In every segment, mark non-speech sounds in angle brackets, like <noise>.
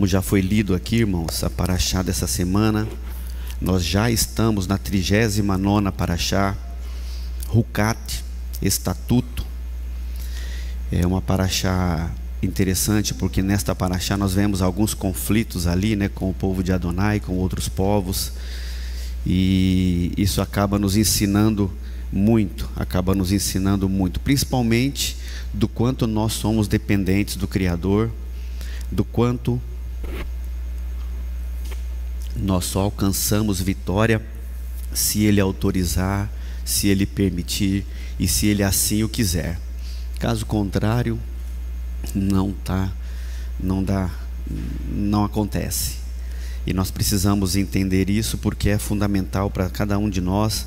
Como já foi lido aqui, irmãos, a paraxá dessa semana, nós já estamos na 39 paraxá, Rucat, Estatuto. É uma paraxá interessante porque nesta paraxá nós vemos alguns conflitos ali, né, com o povo de Adonai, com outros povos. E isso acaba nos ensinando muito, acaba nos ensinando muito, principalmente do quanto nós somos dependentes do Criador, do quanto nós só alcançamos vitória se Ele autorizar, se Ele permitir e se Ele assim o quiser. Caso contrário, não tá, não dá, não acontece. E nós precisamos entender isso porque é fundamental para cada um de nós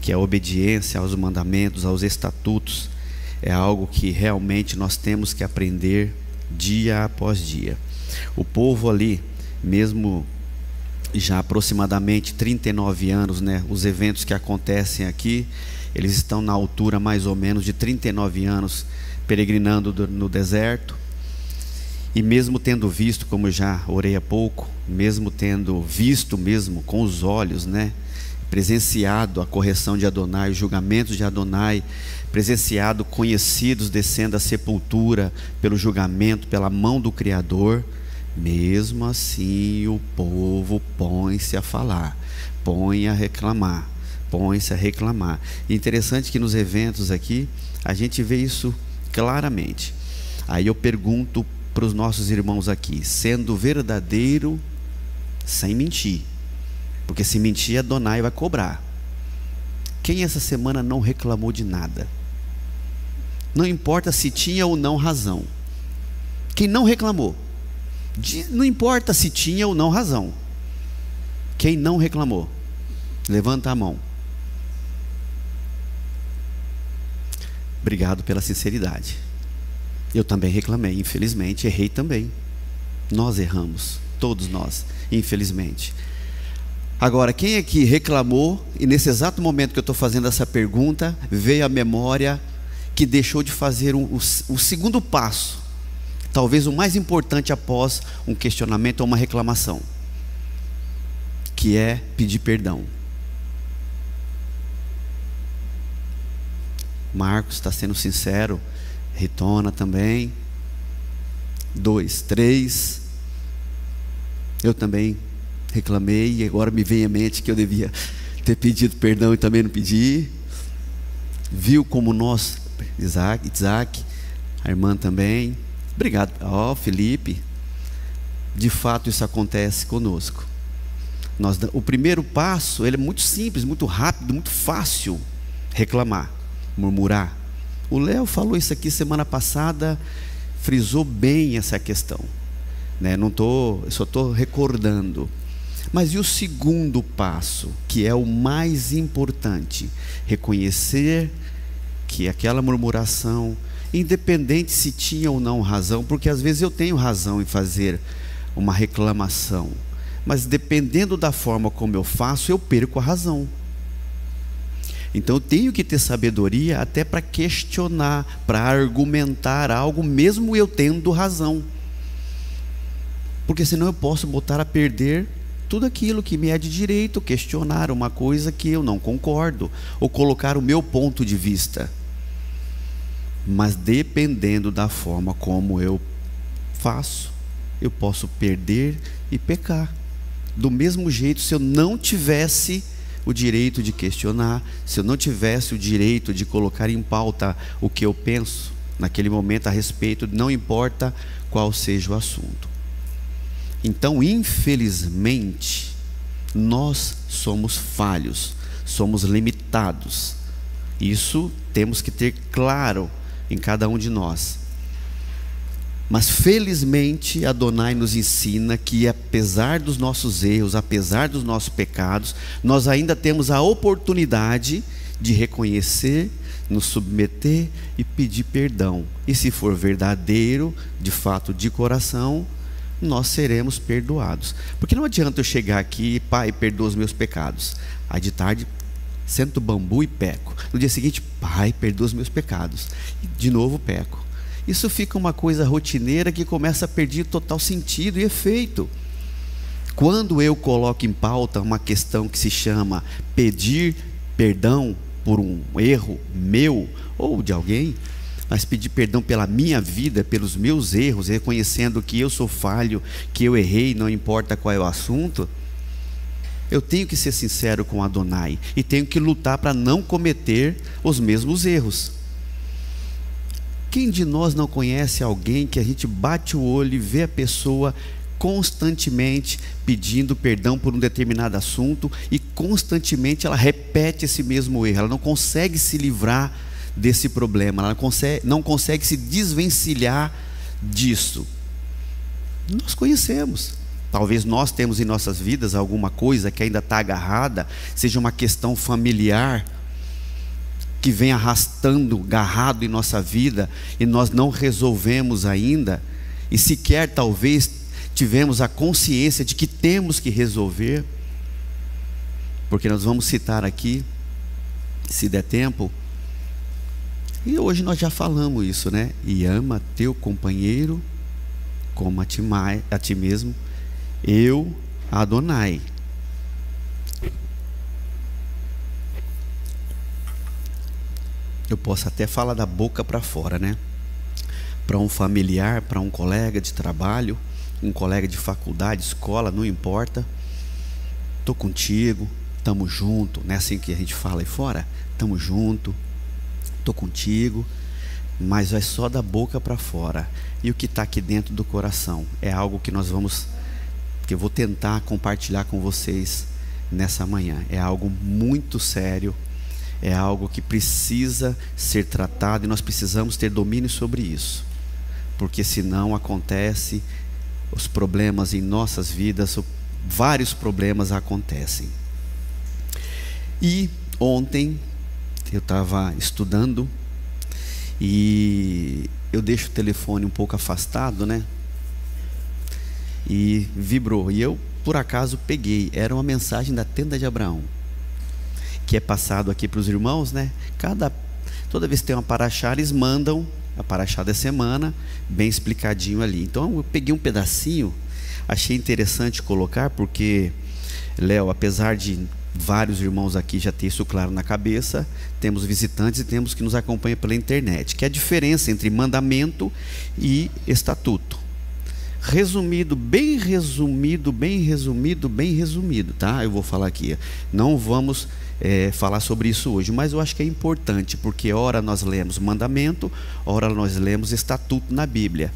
que a obediência aos mandamentos, aos estatutos, é algo que realmente nós temos que aprender dia após dia. O povo ali, mesmo já aproximadamente 39 anos, né, os eventos que acontecem aqui, eles estão na altura mais ou menos de 39 anos peregrinando no deserto. E mesmo tendo visto, como já orei há pouco, mesmo tendo visto mesmo com os olhos, né, presenciado a correção de Adonai, os julgamentos de Adonai, presenciado conhecidos descendo à sepultura pelo julgamento, pela mão do Criador, mesmo assim o povo põe-se a falar, põe a reclamar, põe-se a reclamar. Interessante que nos eventos aqui a gente vê isso claramente. Aí eu pergunto para os nossos irmãos aqui, sendo verdadeiro sem mentir, porque se mentir, Adonai vai cobrar. Quem essa semana não reclamou de nada? Não importa se tinha ou não razão. Quem não reclamou? Não importa se tinha ou não razão. Quem não reclamou? Levanta a mão. Obrigado pela sinceridade. Eu também reclamei, infelizmente, errei também. Nós erramos, todos nós, infelizmente. Agora, quem é que reclamou e nesse exato momento que eu estou fazendo essa pergunta, veio a memória que deixou de fazer um, o, o segundo passo, talvez o mais importante após um questionamento ou uma reclamação, que é pedir perdão. Marcos está sendo sincero, Ritona também. Dois, três. Eu também reclamei e agora me vem à mente que eu devia ter pedido perdão e também não pedi. Viu como nós, Isaac, Isaac a irmã também. Obrigado. Ó, oh, Felipe. De fato isso acontece conosco. Nós, o primeiro passo, ele é muito simples, muito rápido, muito fácil reclamar, murmurar. O Léo falou isso aqui semana passada, frisou bem essa questão. Né? Não tô, só estou recordando. Mas e o segundo passo, que é o mais importante? Reconhecer que aquela murmuração, independente se tinha ou não razão, porque às vezes eu tenho razão em fazer uma reclamação, mas dependendo da forma como eu faço, eu perco a razão. Então eu tenho que ter sabedoria até para questionar, para argumentar algo, mesmo eu tendo razão. Porque senão eu posso botar a perder tudo aquilo que me é de direito, questionar uma coisa que eu não concordo, ou colocar o meu ponto de vista. Mas dependendo da forma como eu faço, eu posso perder e pecar. Do mesmo jeito, se eu não tivesse o direito de questionar, se eu não tivesse o direito de colocar em pauta o que eu penso naquele momento a respeito, não importa qual seja o assunto. Então, infelizmente, nós somos falhos, somos limitados. Isso temos que ter claro em cada um de nós. Mas felizmente Adonai nos ensina que apesar dos nossos erros, apesar dos nossos pecados, nós ainda temos a oportunidade de reconhecer, nos submeter e pedir perdão. E se for verdadeiro, de fato, de coração, nós seremos perdoados. Porque não adianta eu chegar aqui, pai, perdoa os meus pecados. Aí de tarde, sento bambu e peco. No dia seguinte, pai, perdoa os meus pecados. De novo peco. isso fica uma coisa rotineira que começa a perder total sentido e efeito. Quando eu coloco em pauta uma questão que se chama pedir perdão por um erro meu ou de alguém, mas pedir perdão pela minha vida, pelos meus erros, reconhecendo que eu sou falho, que eu errei, não importa qual é o assunto, eu tenho que ser sincero com Adonai e tenho que lutar para não cometer os mesmos erros. Quem de nós não conhece alguém que a gente bate o olho e vê a pessoa constantemente pedindo perdão por um determinado assunto e constantemente ela repete esse mesmo erro, ela não consegue se livrar desse problema, ela não consegue, não consegue se desvencilhar disso. Nós conhecemos. Talvez nós temos em nossas vidas alguma coisa que ainda está agarrada, seja uma questão familiar que vem arrastando, agarrado em nossa vida e nós não resolvemos ainda, e sequer talvez tivemos a consciência de que temos que resolver, porque nós vamos citar aqui, se der tempo, e hoje nós já falamos isso, né? E ama teu companheiro como a ti, a ti mesmo. Eu, Adonai. Eu posso até falar da boca para fora, né? Para um familiar, para um colega de trabalho, um colega de faculdade, escola, não importa. Tô contigo, tamo junto, não é assim que a gente fala aí fora? Tamo junto estou contigo, mas é só da boca para fora. E o que está aqui dentro do coração é algo que nós vamos, que eu vou tentar compartilhar com vocês nessa manhã. É algo muito sério, é algo que precisa ser tratado e nós precisamos ter domínio sobre isso, porque senão acontece os problemas em nossas vidas, vários problemas acontecem. E ontem eu estava estudando e eu deixo o telefone um pouco afastado, né? E vibrou. E eu, por acaso, peguei. Era uma mensagem da tenda de Abraão, que é passado aqui para os irmãos, né? Cada, toda vez que tem uma paraxá, eles mandam a paraxá da semana, bem explicadinho ali. Então eu peguei um pedacinho, achei interessante colocar, porque, Léo, apesar de vários irmãos aqui já têm isso claro na cabeça, temos visitantes e temos que nos acompanhar pela internet, que é a diferença entre mandamento e estatuto. Resumido, bem resumido, bem resumido, bem resumido, tá? Eu vou falar aqui. Não vamos é, falar sobre isso hoje, mas eu acho que é importante, porque ora nós lemos mandamento, ora nós lemos estatuto na Bíblia,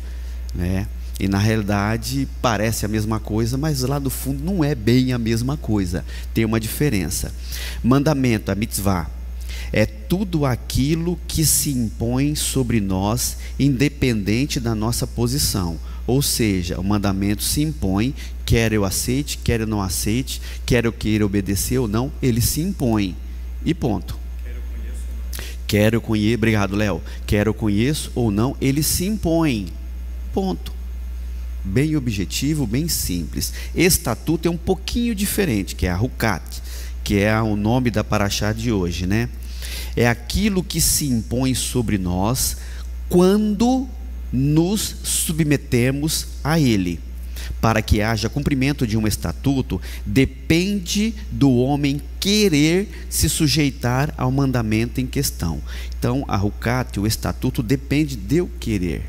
né? E na realidade parece a mesma coisa, mas lá no fundo não é bem a mesma coisa. Tem uma diferença. Mandamento, a mitzvah, é tudo aquilo que se impõe sobre nós, independente da nossa posição. Ou seja, o mandamento se impõe, quer eu aceite, quer eu não aceite, quer eu queira obedecer ou não, ele se impõe. E ponto. Quero conhecer, obrigado, Léo. Quero eu conheço ou não, ele se impõe. Ponto bem objetivo, bem simples. Estatuto é um pouquinho diferente, que é a Rukat, que é o nome da paraxá de hoje, né? É aquilo que se impõe sobre nós quando nos submetemos a ele. Para que haja cumprimento de um estatuto, depende do homem querer se sujeitar ao mandamento em questão. Então, a Rukat, o estatuto, depende de eu querer.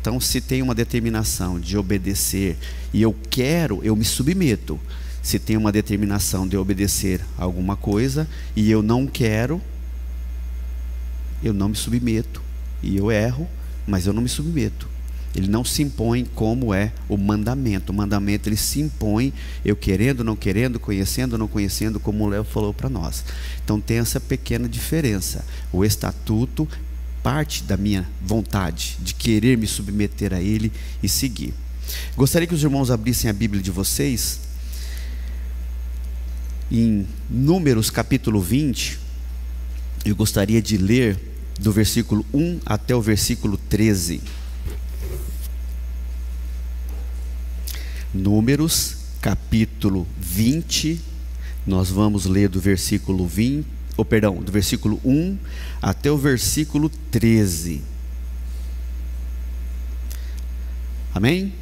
Então, se tem uma determinação de obedecer e eu quero, eu me submeto. Se tem uma determinação de obedecer alguma coisa e eu não quero, eu não me submeto. E eu erro, mas eu não me submeto. Ele não se impõe como é o mandamento. O mandamento ele se impõe, eu querendo, não querendo, conhecendo, não conhecendo, como o Léo falou para nós. Então tem essa pequena diferença. O estatuto parte da minha vontade de querer me submeter a Ele e seguir. Gostaria que os irmãos abrissem a Bíblia de vocês em Números capítulo 20. Eu gostaria de ler do versículo 1 até o versículo 13. Números capítulo 20, nós vamos ler do versículo 20 ou perdão, do versículo 1 até o versículo 13. Amém?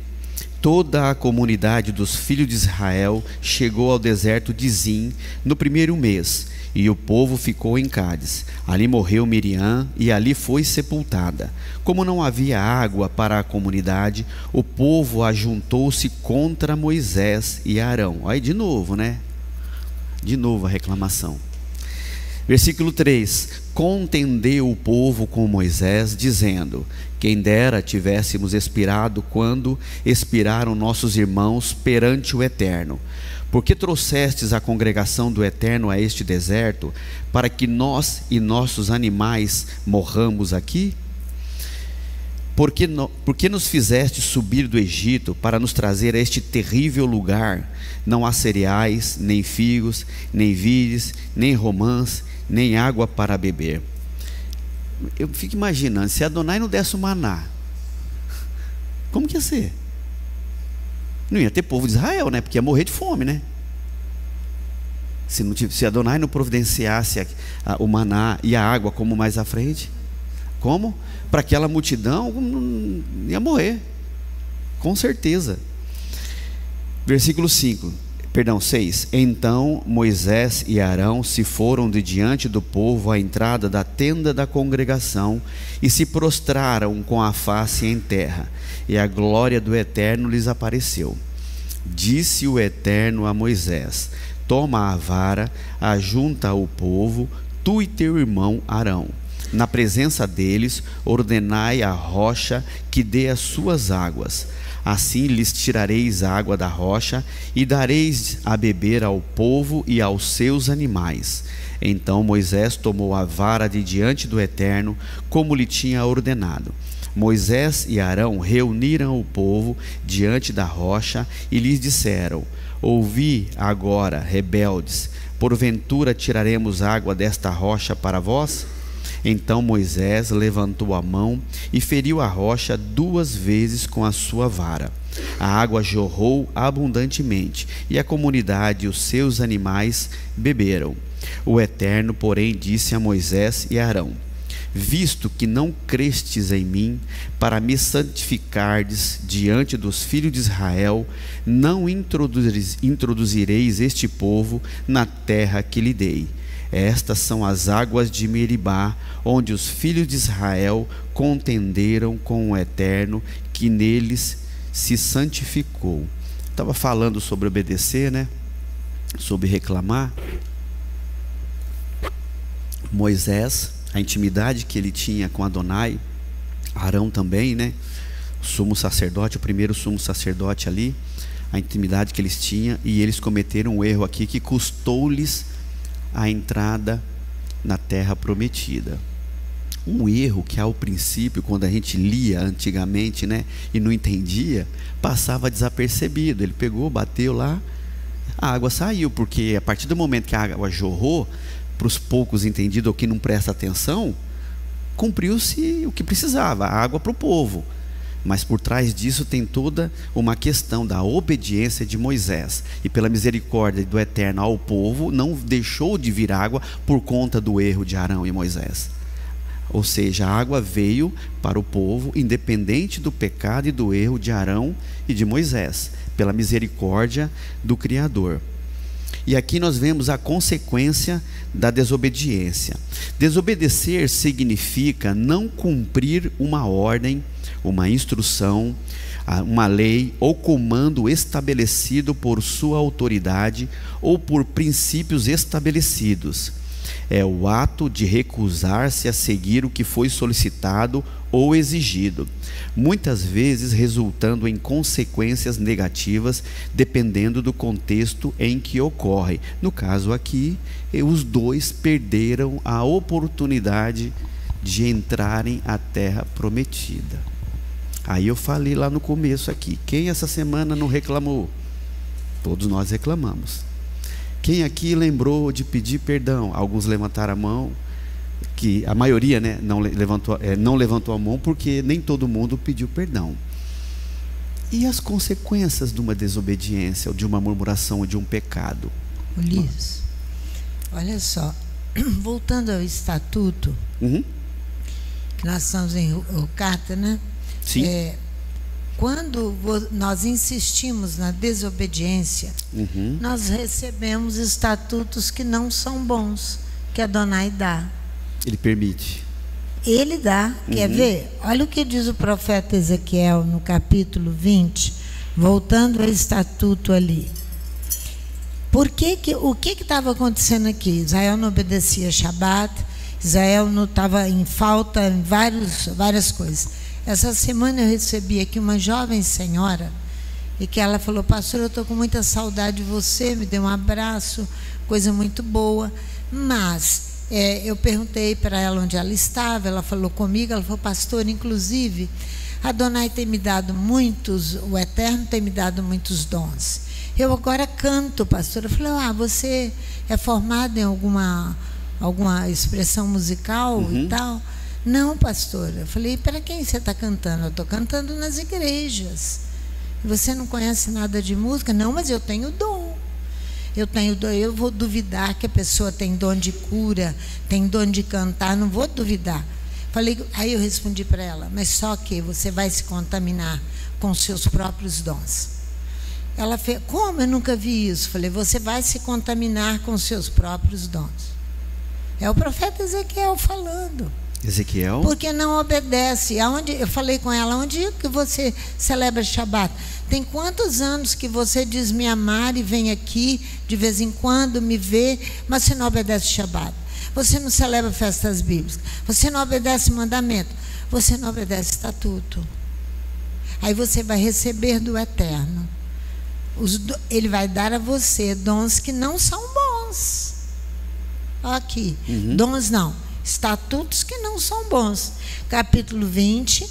Toda a comunidade dos filhos de Israel chegou ao deserto de Zim no primeiro mês, e o povo ficou em Cádiz. Ali morreu Miriam e ali foi sepultada. Como não havia água para a comunidade, o povo ajuntou-se contra Moisés e Arão. Aí de novo, né? De novo a reclamação. Versículo 3: Contendeu o povo com Moisés, dizendo: Quem dera tivéssemos expirado quando expiraram nossos irmãos perante o Eterno. Porque trouxestes a congregação do Eterno a este deserto, para que nós e nossos animais morramos aqui? Porque, no, porque nos fizeste subir do Egito para nos trazer a este terrível lugar? Não há cereais, nem figos, nem vides, nem romãs, nem água para beber. Eu fico imaginando, se Adonai não desse o maná, como que ia ser? Não ia ter povo de Israel, né? Porque ia morrer de fome, né? Se, não, se Adonai não providenciasse a, a, o maná e a água como mais à frente, como? Para aquela multidão ia morrer, com certeza. Versículo 5 perdão, 6. Então Moisés e Arão se foram de diante do povo à entrada da tenda da congregação e se prostraram com a face em terra, e a glória do Eterno lhes apareceu. Disse o Eterno a Moisés: Toma a vara, ajunta o povo, tu e teu irmão Arão. Na presença deles, ordenai a rocha que dê as suas águas Assim lhes tirareis água da rocha e dareis a beber ao povo e aos seus animais. Então Moisés tomou a vara de diante do Eterno, como lhe tinha ordenado. Moisés e Arão reuniram o povo diante da rocha e lhes disseram: Ouvi agora, rebeldes, porventura tiraremos água desta rocha para vós? Então Moisés levantou a mão e feriu a rocha duas vezes com a sua vara. A água jorrou abundantemente, e a comunidade e os seus animais beberam. O Eterno, porém, disse a Moisés e Arão: Visto que não crestes em mim, para me santificardes diante dos filhos de Israel, não introduzireis este povo na terra que lhe dei estas são as águas de Meribá, onde os filhos de Israel contenderam com o Eterno, que neles se santificou. Estava falando sobre obedecer, né? Sobre reclamar. Moisés, a intimidade que ele tinha com Adonai, Arão também, né? O sumo sacerdote, o primeiro sumo sacerdote ali, a intimidade que eles tinham, e eles cometeram um erro aqui que custou-lhes a entrada na terra prometida. Um erro que ao princípio, quando a gente lia antigamente, né, e não entendia, passava desapercebido. Ele pegou, bateu lá, a água saiu, porque a partir do momento que a água jorrou, para os poucos entendidos ou que não presta atenção, cumpriu-se o que precisava, a água para o povo. Mas por trás disso tem toda uma questão da obediência de Moisés. E pela misericórdia do Eterno ao povo, não deixou de vir água por conta do erro de Arão e Moisés. Ou seja, a água veio para o povo, independente do pecado e do erro de Arão e de Moisés, pela misericórdia do Criador. E aqui nós vemos a consequência da desobediência. Desobedecer significa não cumprir uma ordem uma instrução, uma lei ou comando estabelecido por sua autoridade ou por princípios estabelecidos. É o ato de recusar-se a seguir o que foi solicitado ou exigido, muitas vezes resultando em consequências negativas, dependendo do contexto em que ocorre. No caso aqui, os dois perderam a oportunidade de entrarem à terra prometida. Aí eu falei lá no começo aqui, quem essa semana não reclamou? Todos nós reclamamos. Quem aqui lembrou de pedir perdão? Alguns levantaram a mão, que a maioria né, não, levantou, é, não levantou a mão porque nem todo mundo pediu perdão. E as consequências de uma desobediência, ou de uma murmuração, ou de um pecado? Ulisses, olha só, <clears throat> voltando ao estatuto, uhum. que nós estamos em carta, né? Sim. É, quando nós insistimos na desobediência, Uhum. nós recebemos estatutos que não são bons, que Adonai dá. Ele permite. Ele dá. Quer ver? Olha o que diz o profeta Ezequiel no capítulo 20, voltando ao estatuto ali. Por que que, o que estava acontecendo aqui? Israel não obedecia Shabat, Israel não estava em falta em vários, várias coisas. Essa semana eu recebi aqui uma jovem senhora e que ela falou, pastor, eu estou com muita saudade de você, me deu um abraço, coisa muito boa. Mas é, eu perguntei para ela onde ela estava, ela falou comigo, ela falou, pastor, inclusive, Adonai tem me dado muitos, o Eterno tem me dado muitos dons. Eu agora canto, pastor. Eu falei, ah, você é formado em alguma, alguma expressão musical Uhum. e tal? Não, pastor. Eu falei, para quem você está cantando? Eu estou cantando nas igrejas. Você não conhece nada de música? Não, mas eu tenho dom. Eu tenho dom. Eu vou duvidar que a pessoa tem dom de cura, tem dom de cantar, não vou duvidar. Falei, aí eu respondi para ela, mas só que você vai se contaminar com seus próprios dons. Ela fez, como eu nunca vi isso? Falei, você vai se contaminar com seus próprios dons. É o profeta Ezequiel falando. Ezequiel. Porque não obedece. Aonde, eu falei com ela, onde que você celebra Shabat? Tem quantos anos que você diz me amar e vem aqui de vez em quando me vê, mas você não obedece Shabat? Você não celebra festas bíblicas? Você não obedece mandamento? Você não obedece estatuto? Aí você vai receber do Eterno. Os ele vai dar a você dons que não são bons. Aqui, dons não, estatutos que não são bons. Capítulo 20,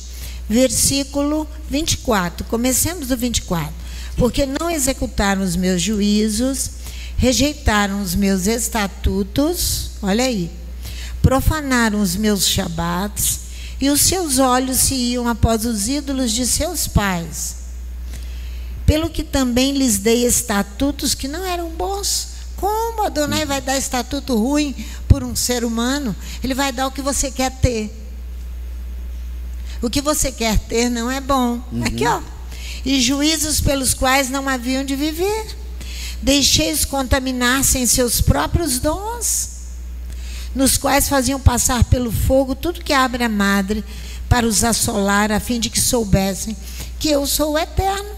versículo 24. Comecemos do 24. Porque não executaram os meus juízos, rejeitaram os meus estatutos, olha aí, profanaram os meus shabats, e os seus olhos se iam após os ídolos de seus pais pelo que também lhes dei estatutos que não eram bons. Como Adonai vai dar estatuto ruim por um ser humano? Ele vai dar o que você quer ter. O que você quer ter não é bom. Aqui, ó. E juízos pelos quais não haviam de viver. Deixei-os contaminar-se em seus próprios dons, nos quais faziam passar pelo fogo tudo que abre a madre para os assolar, a fim de que soubessem que eu sou o eterno.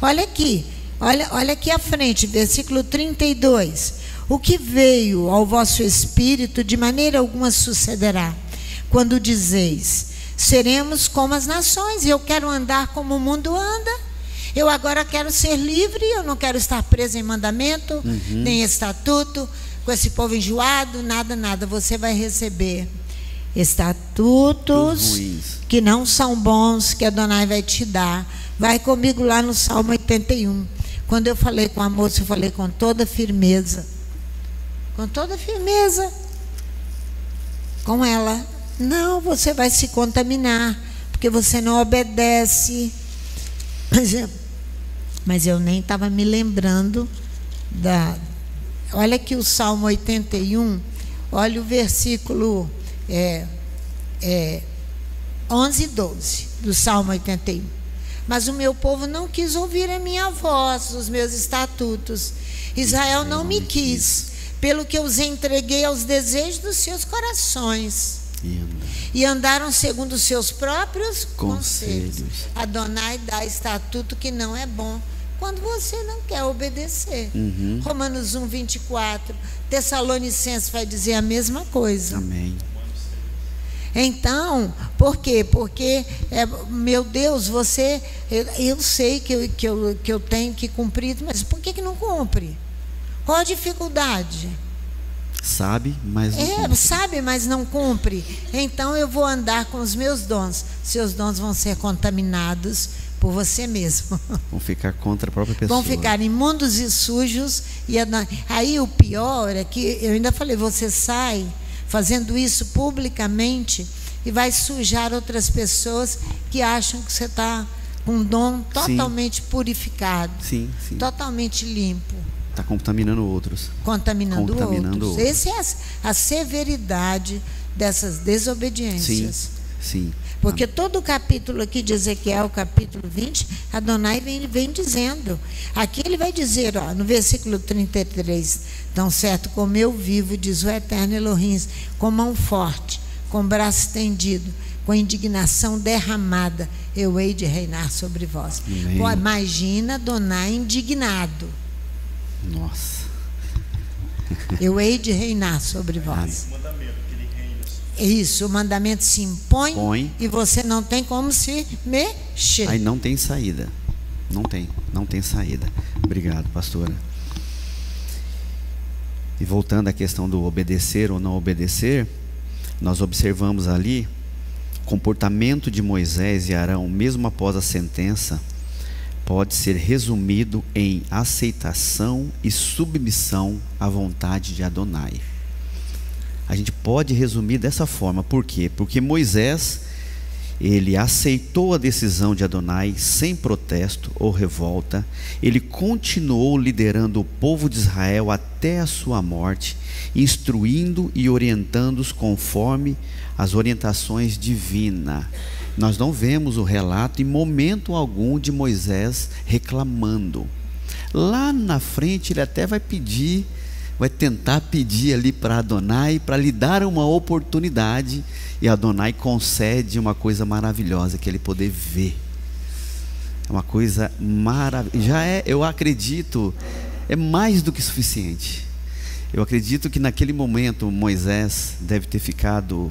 Olha aqui, olha, olha aqui à frente, versículo 32. O que veio ao vosso espírito de maneira alguma sucederá, quando dizeis: seremos como as nações, e eu quero andar como o mundo anda. Eu agora quero ser livre, eu não quero estar preso em mandamento, nem estatuto, com esse povo enjoado, nada, nada. Você vai receber estatutos que não são bons, que Adonai vai te dar. Vai comigo lá no Salmo 81. Quando eu falei com a moça, eu falei com toda firmeza. Com toda firmeza. Com ela. Não, você vai se contaminar, porque você não obedece. Mas eu, mas eu nem estava me lembrando da. Olha aqui o Salmo 81, olha o versículo é, é, 11 e 12 do Salmo 81. Mas o meu povo não quis ouvir a minha voz, os meus estatutos. Israel não me quis, pelo que eu os entreguei aos desejos dos seus corações. E anda. Andaram segundo os seus próprios Conselhos. conselhos. Adonai dá estatuto que não é bom quando você não quer obedecer. Uhum. Romanos 1, 24. Tessalonicenses vai dizer a mesma coisa. Amém. Então, por quê? Porque, é, meu Deus, você. Eu, eu sei que eu, que, eu, que eu tenho que cumprir, mas por que, que não cumpre? Qual a dificuldade? Sabe, mas não É, cumpre. sabe, mas não cumpre. Então eu vou andar com os meus dons. Seus dons vão ser contaminados por você mesmo. <laughs> Vão ficar contra a própria pessoa. Vão ficar imundos e sujos. E aí o pior é que eu ainda falei, você sai fazendo isso publicamente e vai sujar outras pessoas que acham que você está com um dom totalmente purificado, Sim, sim. totalmente limpo Está contaminando outros. contaminando, Contaminando outros. outros. Essa é a, a severidade dessas desobediências. Sim. Porque todo o capítulo aqui de Ezequiel, capítulo 20, Adonai vem, vem dizendo. Aqui ele vai dizer, ó, no versículo 33, tão certo como eu vivo, diz o eterno Elohim, com mão forte, com braço estendido, com indignação derramada, eu hei de reinar sobre vós. Pô, imagina Adonai indignado. Nossa. Eu hei de reinar sobre vós. Isso, o mandamento se impõe Põe. e você não tem como se mexer. Aí não tem saída. Não tem, não tem saída. Obrigado, pastora. E voltando à questão do obedecer ou não obedecer, nós observamos ali o comportamento de Moisés e Arão, mesmo após a sentença, pode ser resumido em aceitação e submissão à vontade de Adonai. A gente pode resumir dessa forma. Por quê? Porque Moisés, ele aceitou a decisão de Adonai sem protesto ou revolta. Ele continuou liderando o povo de Israel até a sua morte, instruindo e orientando-os conforme as orientações divinas. Nós não vemos o relato em momento algum de Moisés reclamando. Lá na frente ele até vai pedir vai tentar pedir ali para Adonai para lhe dar uma oportunidade e Adonai concede uma coisa maravilhosa que ele poder ver. É uma coisa maravilhosa. Já é, eu acredito, é mais do que suficiente. Eu acredito que naquele momento Moisés deve ter ficado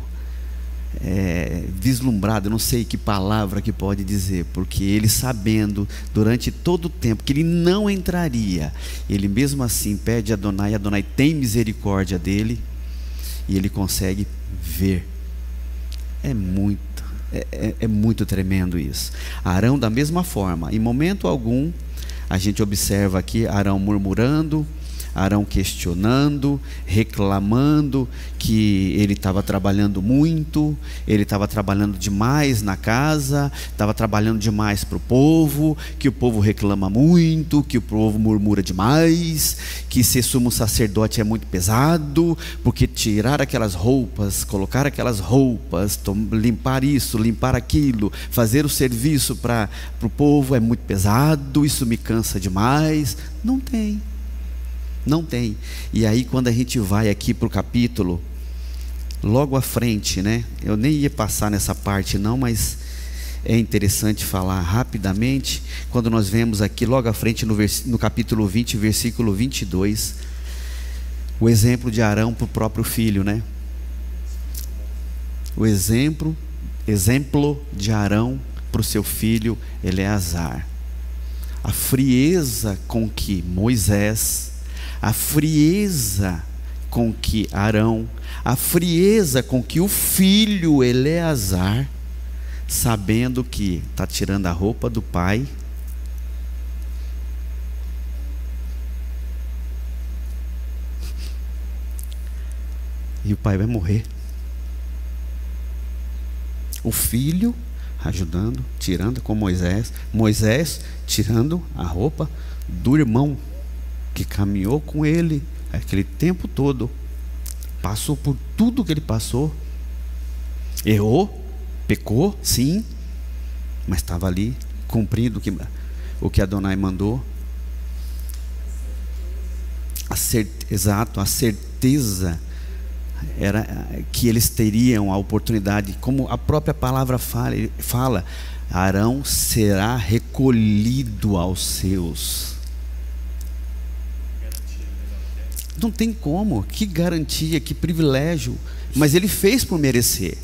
é, vislumbrado, eu não sei que palavra que pode dizer, porque ele sabendo durante todo o tempo que ele não entraria, ele mesmo assim pede a Adonai, Adonai tem misericórdia dele e ele consegue ver. É muito, é, é, é muito tremendo isso. Arão, da mesma forma, em momento algum, a gente observa aqui Arão murmurando, Arão questionando, reclamando que ele estava trabalhando muito, ele estava trabalhando demais na casa, estava trabalhando demais para o povo, que o povo reclama muito, que o povo murmura demais, que ser sumo sacerdote é muito pesado, porque tirar aquelas roupas, colocar aquelas roupas, limpar isso, limpar aquilo, fazer o serviço para o povo é muito pesado, isso me cansa demais. Não tem. Não tem. E aí, quando a gente vai aqui para o capítulo, logo à frente, né? Eu nem ia passar nessa parte, não, mas é interessante falar rapidamente. Quando nós vemos aqui, logo à frente, no, no capítulo 20, versículo 22, o exemplo de Arão para o próprio filho, né? O exemplo, exemplo de Arão para o seu filho Eleazar. A frieza com que Moisés a frieza com que Arão, a frieza com que o filho Eleazar, sabendo que está tirando a roupa do pai, e o pai vai morrer. O filho ajudando, tirando com Moisés, Moisés tirando a roupa do irmão que caminhou com ele aquele tempo todo, passou por tudo que ele passou, errou, pecou, sim, mas estava ali cumprindo o que, o que Adonai mandou. A exato, a certeza era que eles teriam a oportunidade, como a própria palavra fala, fala Arão será recolhido aos seus. Não tem como. Que garantia, que privilégio. Mas ele fez por merecer.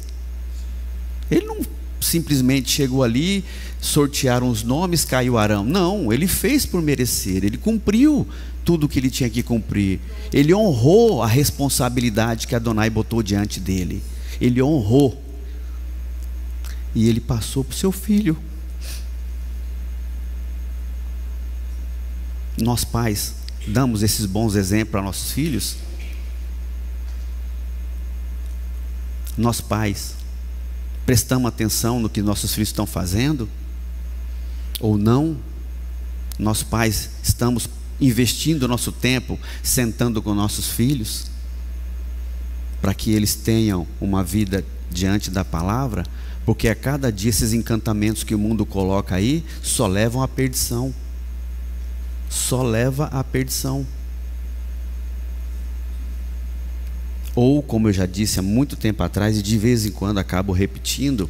Ele não simplesmente chegou ali, sortearam os nomes, caiu Arão. Não, ele fez por merecer. Ele cumpriu tudo o que ele tinha que cumprir. Ele honrou a responsabilidade que Adonai botou diante dele. Ele honrou. E ele passou para o seu filho. Nós pais damos esses bons exemplos para nossos filhos? Nós pais, prestamos atenção no que nossos filhos estão fazendo? Ou não? Nós pais estamos investindo nosso tempo sentando com nossos filhos para que eles tenham uma vida diante da palavra, Porque a cada dia esses encantamentos que o mundo coloca aí só levam à perdição. Só leva à perdição. Ou, como eu já disse há muito tempo atrás, e de vez em quando acabo repetindo,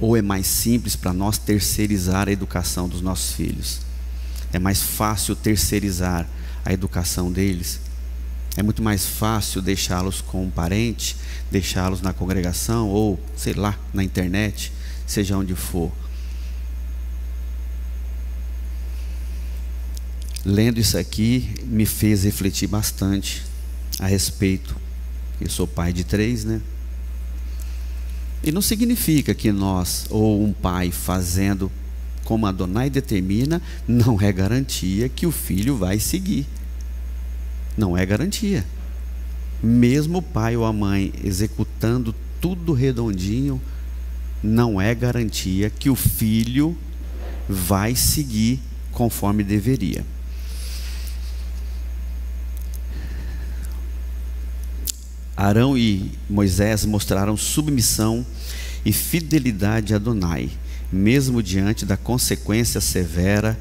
ou é mais simples para nós terceirizar a educação dos nossos filhos. É mais fácil terceirizar a educação deles. É muito mais fácil deixá-los com um parente, deixá-los na congregação ou, sei lá, na internet, seja onde for. Lendo isso aqui, me fez refletir bastante a respeito eu sou pai de três, né? E não significa que nós, ou um pai fazendo como Adonai determina, não é garantia que o filho vai seguir. Não é garantia. Mesmo o pai ou a mãe executando tudo redondinho, não é garantia que o filho vai seguir conforme deveria. Arão e Moisés mostraram submissão e fidelidade a Adonai, mesmo diante da consequência severa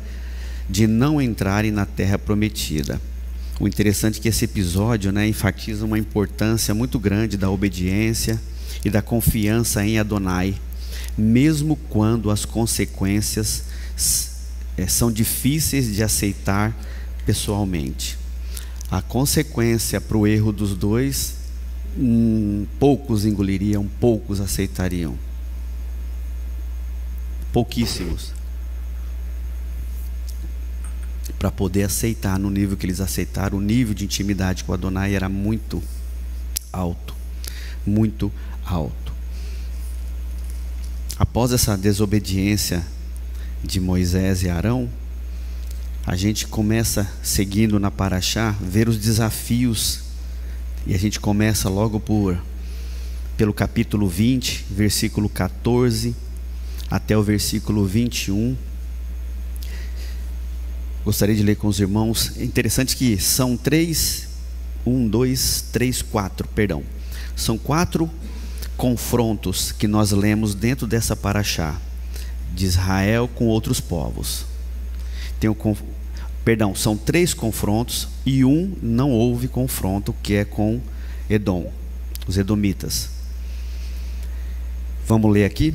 de não entrarem na terra prometida. O interessante é que esse episódio né, enfatiza uma importância muito grande da obediência e da confiança em Adonai, mesmo quando as consequências eh, são difíceis de aceitar pessoalmente. A consequência para o erro dos dois hum, poucos engoliriam, poucos aceitariam. Pouquíssimos. Para poder aceitar no nível que eles aceitaram, o nível de intimidade com Adonai era muito alto. Muito alto. Após essa desobediência de Moisés e Arão, a gente começa seguindo na Paraxá, ver os desafios e a gente começa logo por pelo capítulo 20, versículo 14 até o versículo 21. Gostaria de ler com os irmãos. É interessante que são três, um, dois, três, quatro, perdão. São quatro confrontos que nós lemos dentro dessa paraxá de Israel com outros povos. Tem o Perdão, são três confrontos e um não houve confronto, que é com Edom, os Edomitas. Vamos ler aqui?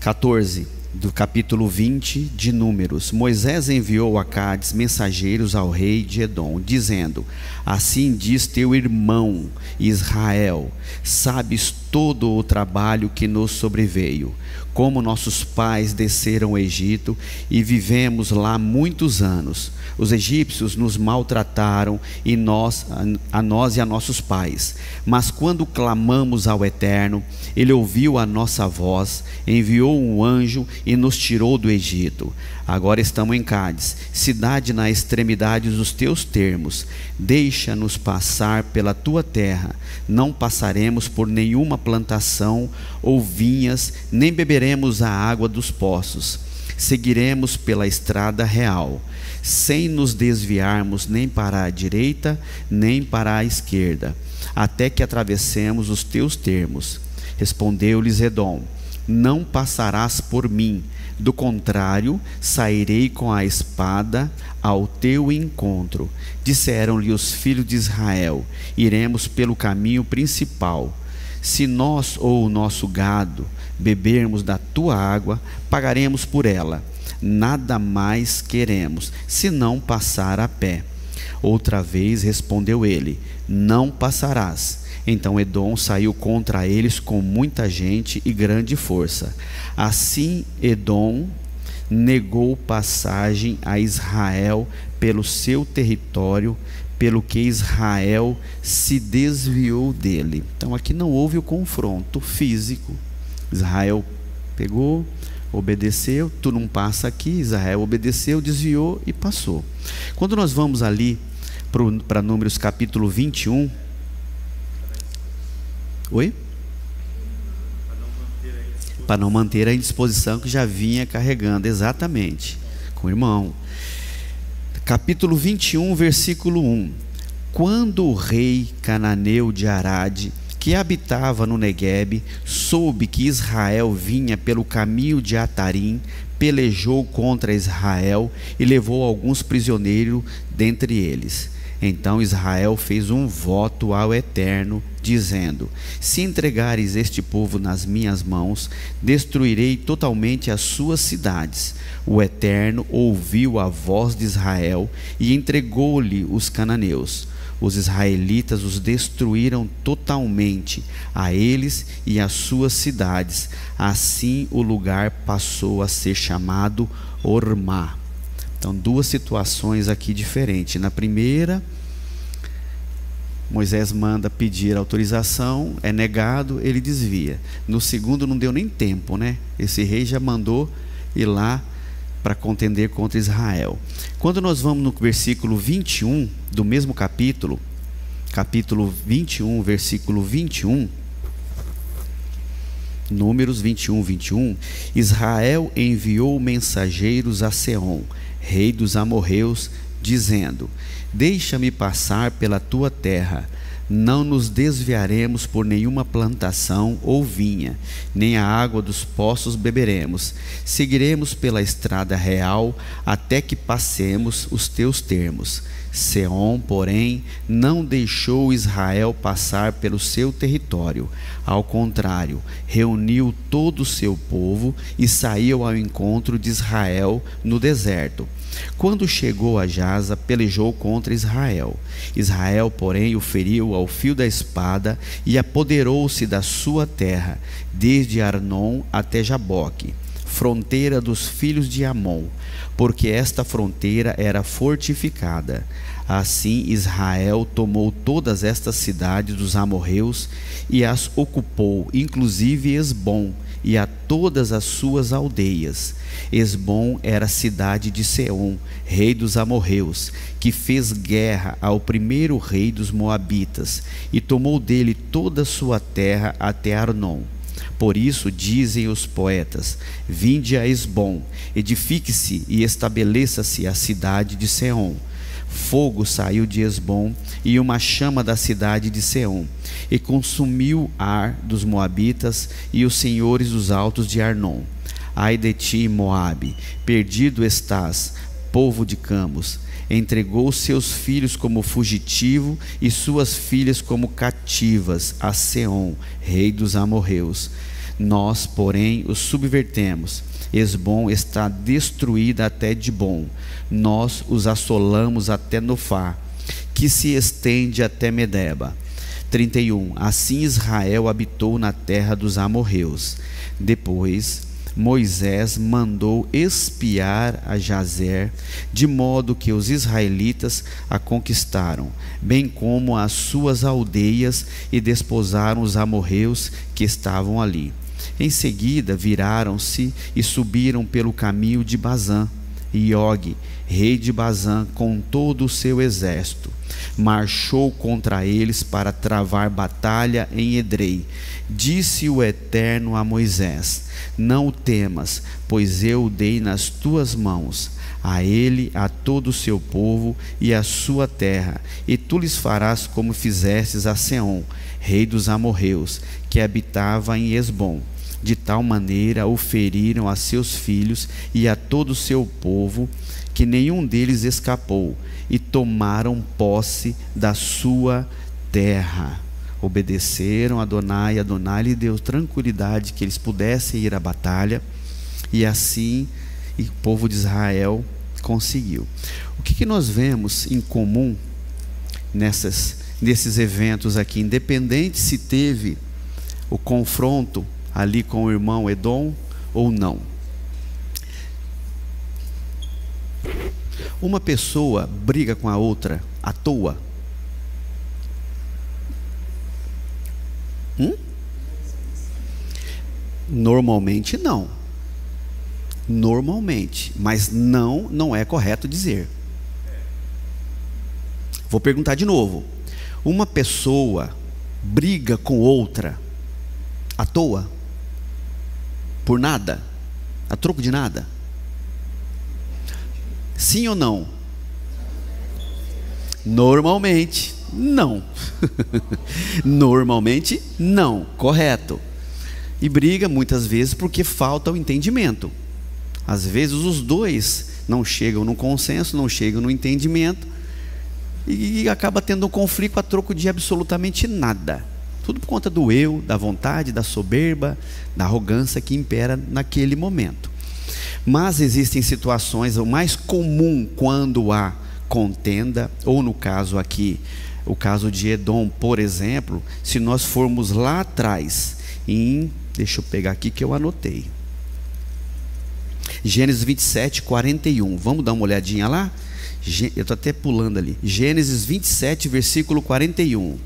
14 do capítulo 20 de Números. Moisés enviou a Cádiz mensageiros ao rei de Edom, dizendo: Assim diz teu irmão Israel: Sabes todo o trabalho que nos sobreveio, como nossos pais desceram ao Egito e vivemos lá muitos anos. Os egípcios nos maltrataram e nós a, a nós e a nossos pais. Mas quando clamamos ao Eterno, ele ouviu a nossa voz, enviou um anjo e nos tirou do Egito. Agora estamos em Cádiz, cidade na extremidade dos teus termos. Deixa-nos passar pela tua terra. Não passaremos por nenhuma plantação ou vinhas, nem beberemos a água dos poços. Seguiremos pela estrada real, sem nos desviarmos nem para a direita, nem para a esquerda, até que atravessemos os teus termos. Respondeu-lhes Edom: Não passarás por mim do contrário, sairei com a espada ao teu encontro. Disseram-lhe os filhos de Israel: Iremos pelo caminho principal. Se nós ou o nosso gado bebermos da tua água, pagaremos por ela. Nada mais queremos, senão passar a pé. Outra vez respondeu ele: Não passarás. Então Edom saiu contra eles com muita gente e grande força. Assim Edom negou passagem a Israel pelo seu território, pelo que Israel se desviou dele. Então aqui não houve o confronto físico. Israel pegou, obedeceu, tu não passa aqui, Israel obedeceu, desviou e passou. Quando nós vamos ali para Números capítulo 21, Oi? Para não manter a indisposição que já vinha carregando, exatamente, com o irmão. Capítulo 21, versículo 1. Quando o rei cananeu de Arade que habitava no Neguebe, soube que Israel vinha pelo caminho de Atarim, pelejou contra Israel e levou alguns prisioneiros dentre eles. Então Israel fez um voto ao Eterno, dizendo: Se entregares este povo nas minhas mãos, destruirei totalmente as suas cidades. O Eterno ouviu a voz de Israel e entregou-lhe os cananeus. Os israelitas os destruíram totalmente, a eles e às suas cidades. Assim o lugar passou a ser chamado Ormá. Então, duas situações aqui diferentes. Na primeira, Moisés manda pedir autorização, é negado, ele desvia. No segundo, não deu nem tempo, né? Esse rei já mandou ir lá para contender contra Israel. Quando nós vamos no versículo 21 do mesmo capítulo, capítulo 21, versículo 21, Números 21, 21, Israel enviou mensageiros a Seom, rei dos amorreus, dizendo: Deixa-me passar pela tua terra não nos desviaremos por nenhuma plantação ou vinha, nem a água dos poços beberemos. Seguiremos pela estrada real até que passemos os teus termos. Seom, porém, não deixou Israel passar pelo seu território. Ao contrário, reuniu todo o seu povo e saiu ao encontro de Israel no deserto quando chegou a Jaza, pelejou contra Israel. Israel, porém, o feriu ao fio da espada e apoderou-se da sua terra, desde Arnon até Jaboque, fronteira dos filhos de Amon, porque esta fronteira era fortificada. Assim Israel tomou todas estas cidades dos amorreus e as ocupou, inclusive Esbom e a todas as suas aldeias. Esbom era a cidade de Seom, rei dos amorreus, que fez guerra ao primeiro rei dos moabitas e tomou dele toda a sua terra até Arnon. Por isso dizem os poetas: Vinde a Esbom, edifique-se e estabeleça-se a cidade de Seom Fogo saiu de Esbom e uma chama da cidade de Seom, e consumiu Ar dos Moabitas e os senhores dos altos de Arnon. Ai de ti, Moabe, perdido estás, povo de Campos. Entregou seus filhos como fugitivo e suas filhas como cativas a Seom, rei dos amorreus. Nós, porém, os subvertemos Esbom está destruída até de bom. Nós os assolamos até Nofá, que se estende até Medeba. 31. Assim Israel habitou na terra dos amorreus. Depois Moisés mandou espiar a Jazer, de modo que os israelitas a conquistaram, bem como as suas aldeias, e desposaram os amorreus que estavam ali. Em seguida viraram-se e subiram pelo caminho de Bazã. E Og, rei de Bazã, com todo o seu exército, marchou contra eles para travar batalha em Edrei. Disse o Eterno a Moisés: Não o temas, pois eu o dei nas tuas mãos a ele, a todo o seu povo e a sua terra, e tu lhes farás como fizestes a Seom, rei dos amorreus, que habitava em Esbom de tal maneira o feriram a seus filhos e a todo o seu povo, que nenhum deles escapou, e tomaram posse da sua terra. Obedeceram a Adonai, e Adonai lhe deu tranquilidade que eles pudessem ir à batalha, e assim o povo de Israel conseguiu. O que, que nós vemos em comum nessas, nesses eventos aqui, independente se teve o confronto ali com o irmão Edom ou não. Uma pessoa briga com a outra à toa. Hum? Normalmente não. Normalmente, mas não, não é correto dizer. Vou perguntar de novo. Uma pessoa briga com outra à toa? Por nada, a troco de nada? Sim ou não? Normalmente, não. <laughs> Normalmente, não. Correto. E briga muitas vezes porque falta o entendimento. Às vezes os dois não chegam no consenso, não chegam no entendimento e acaba tendo um conflito a troco de absolutamente nada. Tudo por conta do eu, da vontade, da soberba, da arrogância que impera naquele momento. Mas existem situações, o mais comum quando há contenda, ou no caso aqui, o caso de Edom, por exemplo, se nós formos lá atrás, em, deixa eu pegar aqui que eu anotei. Gênesis 27, 41. Vamos dar uma olhadinha lá? Eu estou até pulando ali. Gênesis 27, versículo 41.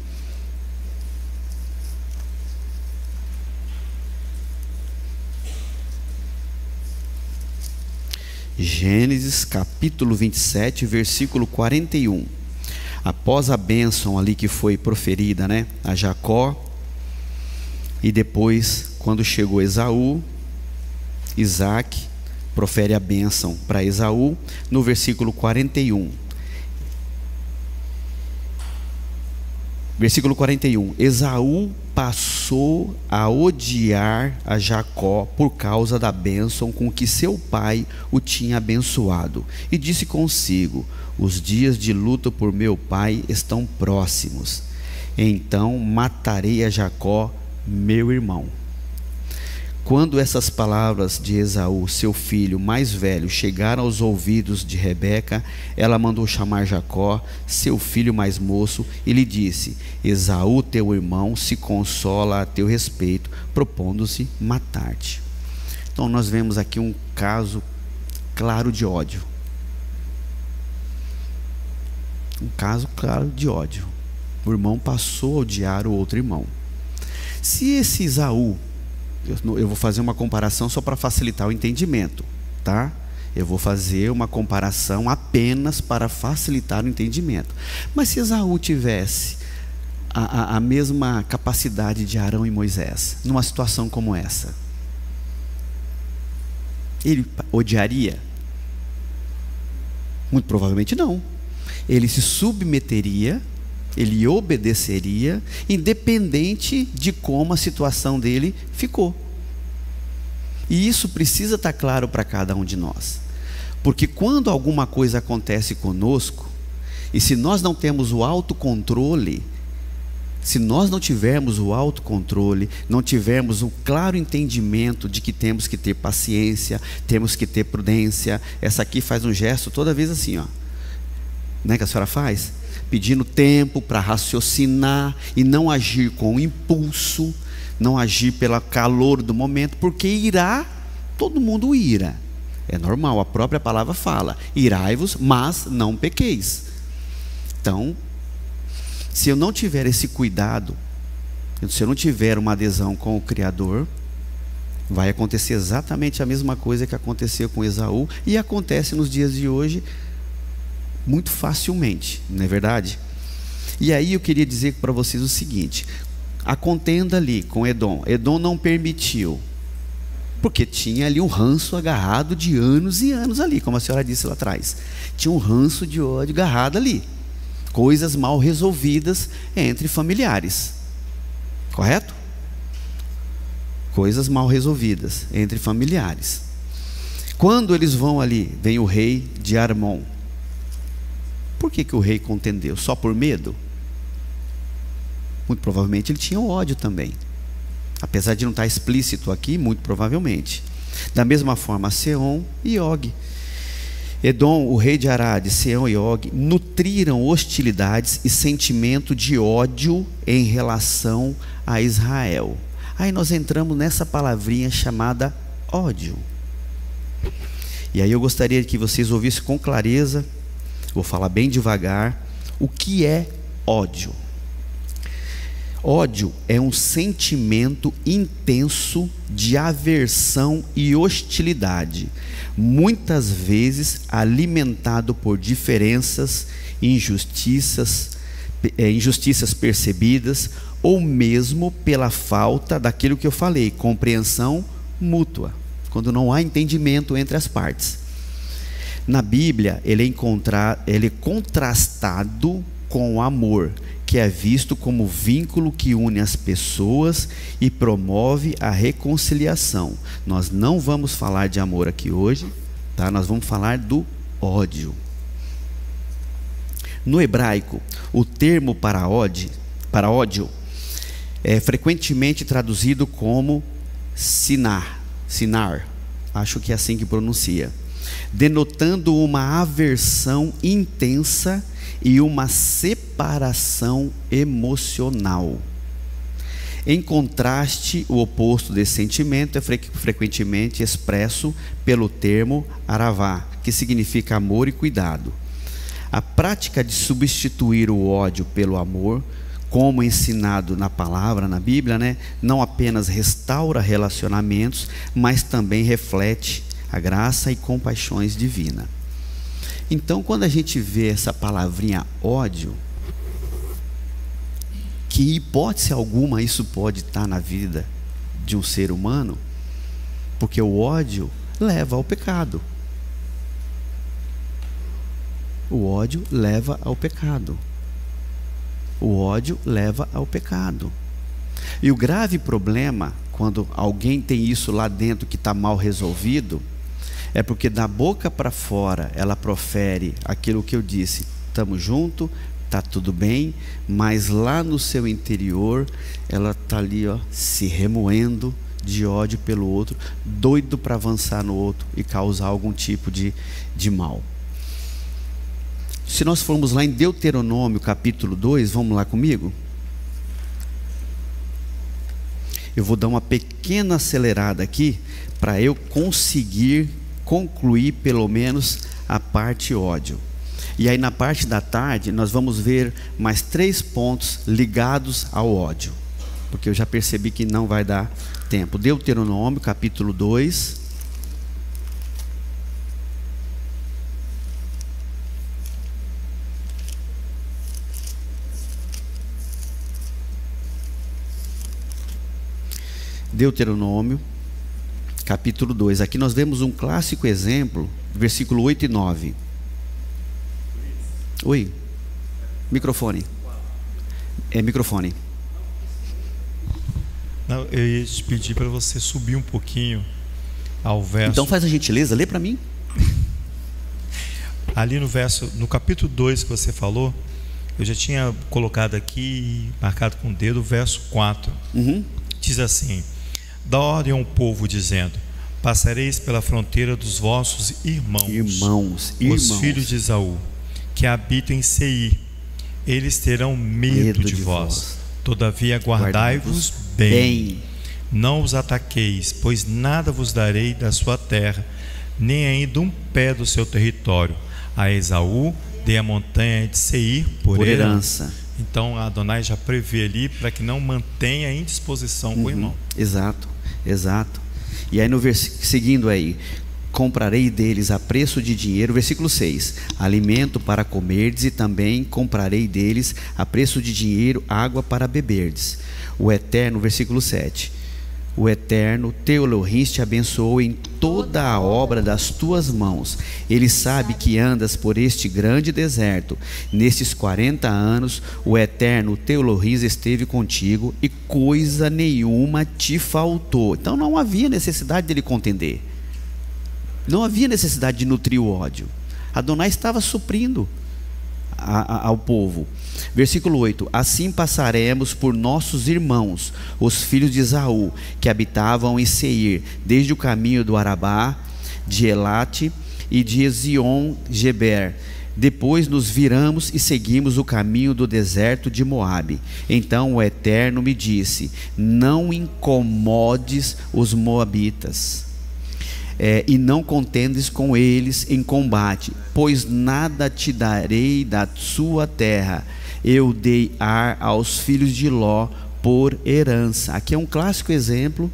Gênesis capítulo 27, versículo 41. Após a bênção ali que foi proferida, né, a Jacó, e depois, quando chegou Esaú, Isaac profere a bênção para Esaú, no versículo 41. Versículo 41: Esaú passou a odiar a Jacó por causa da bênção com que seu pai o tinha abençoado, e disse consigo: Os dias de luto por meu pai estão próximos. Então matarei a Jacó, meu irmão. Quando essas palavras de Esaú, seu filho mais velho, chegaram aos ouvidos de Rebeca, ela mandou chamar Jacó, seu filho mais moço, e lhe disse: Esaú, teu irmão, se consola a teu respeito, propondo-se matar-te. Então, nós vemos aqui um caso claro de ódio. Um caso claro de ódio. O irmão passou a odiar o outro irmão. Se esse Esaú eu, eu vou fazer uma comparação só para facilitar o entendimento, tá? Eu vou fazer uma comparação apenas para facilitar o entendimento. Mas se Esaú tivesse a, a, a mesma capacidade de Arão e Moisés, numa situação como essa, ele odiaria? Muito provavelmente não. Ele se submeteria ele obedeceria, independente de como a situação dele ficou. E isso precisa estar claro para cada um de nós. Porque quando alguma coisa acontece conosco, e se nós não temos o autocontrole, se nós não tivermos o autocontrole, não tivermos um claro entendimento de que temos que ter paciência, temos que ter prudência, essa aqui faz um gesto toda vez assim, ó. Né, que a senhora faz? Pedindo tempo para raciocinar e não agir com impulso, não agir pelo calor do momento, porque irá, todo mundo ira. É normal, a própria palavra fala: irai-vos, mas não pequeis. Então, se eu não tiver esse cuidado, se eu não tiver uma adesão com o Criador, vai acontecer exatamente a mesma coisa que aconteceu com Esaú e acontece nos dias de hoje muito facilmente, não é verdade? E aí eu queria dizer para vocês o seguinte: a contenda ali com Edom, Edom não permitiu, porque tinha ali um ranço agarrado de anos e anos ali, como a senhora disse lá atrás. Tinha um ranço de ódio agarrado ali. Coisas mal resolvidas entre familiares. Correto? Coisas mal resolvidas entre familiares. Quando eles vão ali, vem o rei de Armon, por que, que o rei contendeu? Só por medo? Muito provavelmente ele tinha ódio também. Apesar de não estar explícito aqui, muito provavelmente. Da mesma forma, Seon e Og. Edom, o rei de Arad, Seon e Og, nutriram hostilidades e sentimento de ódio em relação a Israel. Aí nós entramos nessa palavrinha chamada ódio. E aí eu gostaria que vocês ouvissem com clareza Vou falar bem devagar. O que é ódio? Ódio é um sentimento intenso de aversão e hostilidade, muitas vezes alimentado por diferenças, injustiças, é, injustiças percebidas ou mesmo pela falta daquilo que eu falei, compreensão mútua, quando não há entendimento entre as partes. Na Bíblia, ele é, ele é contrastado com o amor, que é visto como vínculo que une as pessoas e promove a reconciliação. Nós não vamos falar de amor aqui hoje, tá? Nós vamos falar do ódio. No hebraico, o termo para ódio, para ódio é frequentemente traduzido como sinar, sinar, acho que é assim que pronuncia, denotando uma aversão intensa e uma separação emocional. Em contraste, o oposto desse sentimento é frequentemente expresso pelo termo aravá, que significa amor e cuidado. A prática de substituir o ódio pelo amor, como ensinado na palavra, na Bíblia, né, não apenas restaura relacionamentos, mas também reflete a graça e compaixões divina. Então, quando a gente vê essa palavrinha ódio, que hipótese alguma isso pode estar na vida de um ser humano, porque o ódio leva ao pecado. O ódio leva ao pecado. O ódio leva ao pecado. E o grave problema, quando alguém tem isso lá dentro que está mal resolvido, é porque da boca para fora ela profere aquilo que eu disse: estamos junto, tá tudo bem, mas lá no seu interior ela está ali, ó, se remoendo de ódio pelo outro, doido para avançar no outro e causar algum tipo de, de mal. Se nós formos lá em Deuteronômio capítulo 2, vamos lá comigo? Eu vou dar uma pequena acelerada aqui para eu conseguir concluir pelo menos a parte ódio. E aí na parte da tarde nós vamos ver mais três pontos ligados ao ódio. Porque eu já percebi que não vai dar tempo. Deuteronômio, capítulo 2, Deuteronômio, capítulo 2. Aqui nós vemos um clássico exemplo, versículo 8 e 9. Oi. Microfone. É microfone. Não, eu ia te pedir para você subir um pouquinho ao verso. Então faz a gentileza, lê para mim. <laughs> Ali no verso, no capítulo 2 que você falou, eu já tinha colocado aqui, marcado com o dedo, o verso 4. Uhum. Diz assim: Dá ordem ao povo, dizendo: Passareis pela fronteira dos vossos irmãos, Irmãos, os irmãos. filhos de Esaú, que habitam em Seir. Eles terão medo, Medo de, de vós. vós. Todavia guardai-vos bem. bem. Não os ataqueis, pois nada vos darei da sua terra, nem ainda um pé do seu território. A Esaú dei a montanha de Seir por, Por herança. herança. Então Adonai já prevê ali para que não mantenha indisposição com o irmão. Exato, exato. E aí no versículo seguindo aí, comprarei deles a preço de dinheiro, versículo 6. Alimento para comerdes e também comprarei deles a preço de dinheiro água para beberdes. O Eterno, versículo 7. O Eterno, teu Elohim, te abençoou em toda a obra das tuas mãos. Ele sabe que andas por este grande deserto. Nestes 40 anos, o Eterno, teu Elohim, esteve contigo e coisa nenhuma te faltou. Então não havia necessidade dele contender. Não havia necessidade de nutrir o ódio. Adonai estava suprindo a- a- ao povo. Versículo 8: Assim passaremos por nossos irmãos, os filhos de Esaú, que habitavam em Seir, desde o caminho do Arabá, de Elate e de Ezion-Geber. Depois nos viramos e seguimos o caminho do deserto de Moabe. Então o Eterno me disse: Não incomodes os moabitas é, e não contendes com eles em combate, pois nada te darei da sua terra. Eu dei ar aos filhos de Ló por herança. Aqui é um clássico exemplo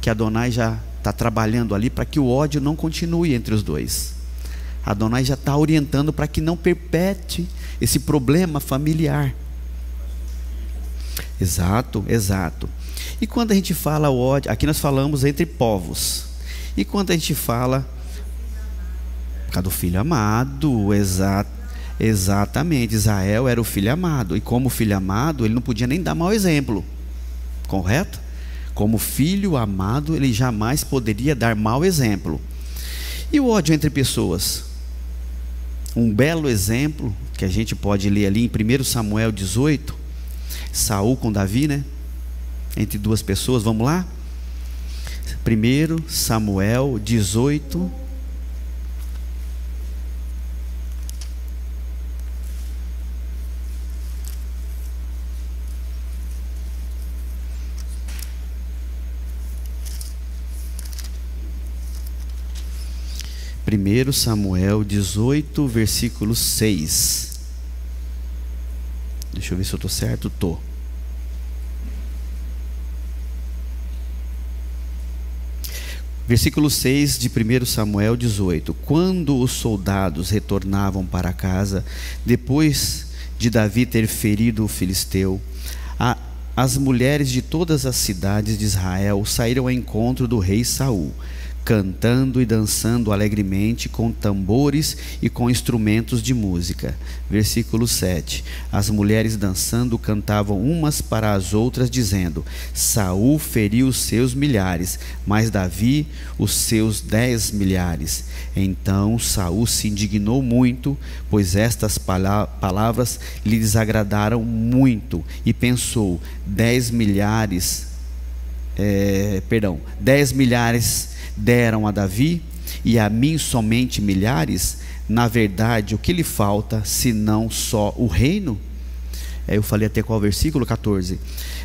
que Adonai já está trabalhando ali para que o ódio não continue entre os dois. Adonai já está orientando para que não perpetue esse problema familiar. Exato, exato. E quando a gente fala o ódio, aqui nós falamos entre povos. E quando a gente fala por causa do filho amado, exato. Exatamente, Israel era o filho amado, e como filho amado, ele não podia nem dar mau exemplo, correto? Como filho amado, ele jamais poderia dar mau exemplo. E o ódio entre pessoas? Um belo exemplo que a gente pode ler ali em 1 Samuel 18, Saul com Davi, né? Entre duas pessoas, vamos lá? 1 Samuel 18, 1 Samuel 18, versículo 6. Deixa eu ver se eu estou certo. Estou. Versículo 6 de 1 Samuel 18: Quando os soldados retornavam para casa, depois de Davi ter ferido o filisteu, a, as mulheres de todas as cidades de Israel saíram ao encontro do rei Saul cantando e dançando alegremente com tambores e com instrumentos de música. Versículo 7. As mulheres dançando cantavam umas para as outras dizendo: Saul feriu os seus milhares, mas Davi os seus dez milhares. Então Saul se indignou muito, pois estas palavras lhe desagradaram muito, e pensou: dez milhares, é, perdão, dez milhares deram a Davi e a mim somente milhares, na verdade, o que lhe falta, senão só o reino? É, eu falei até qual versículo 14.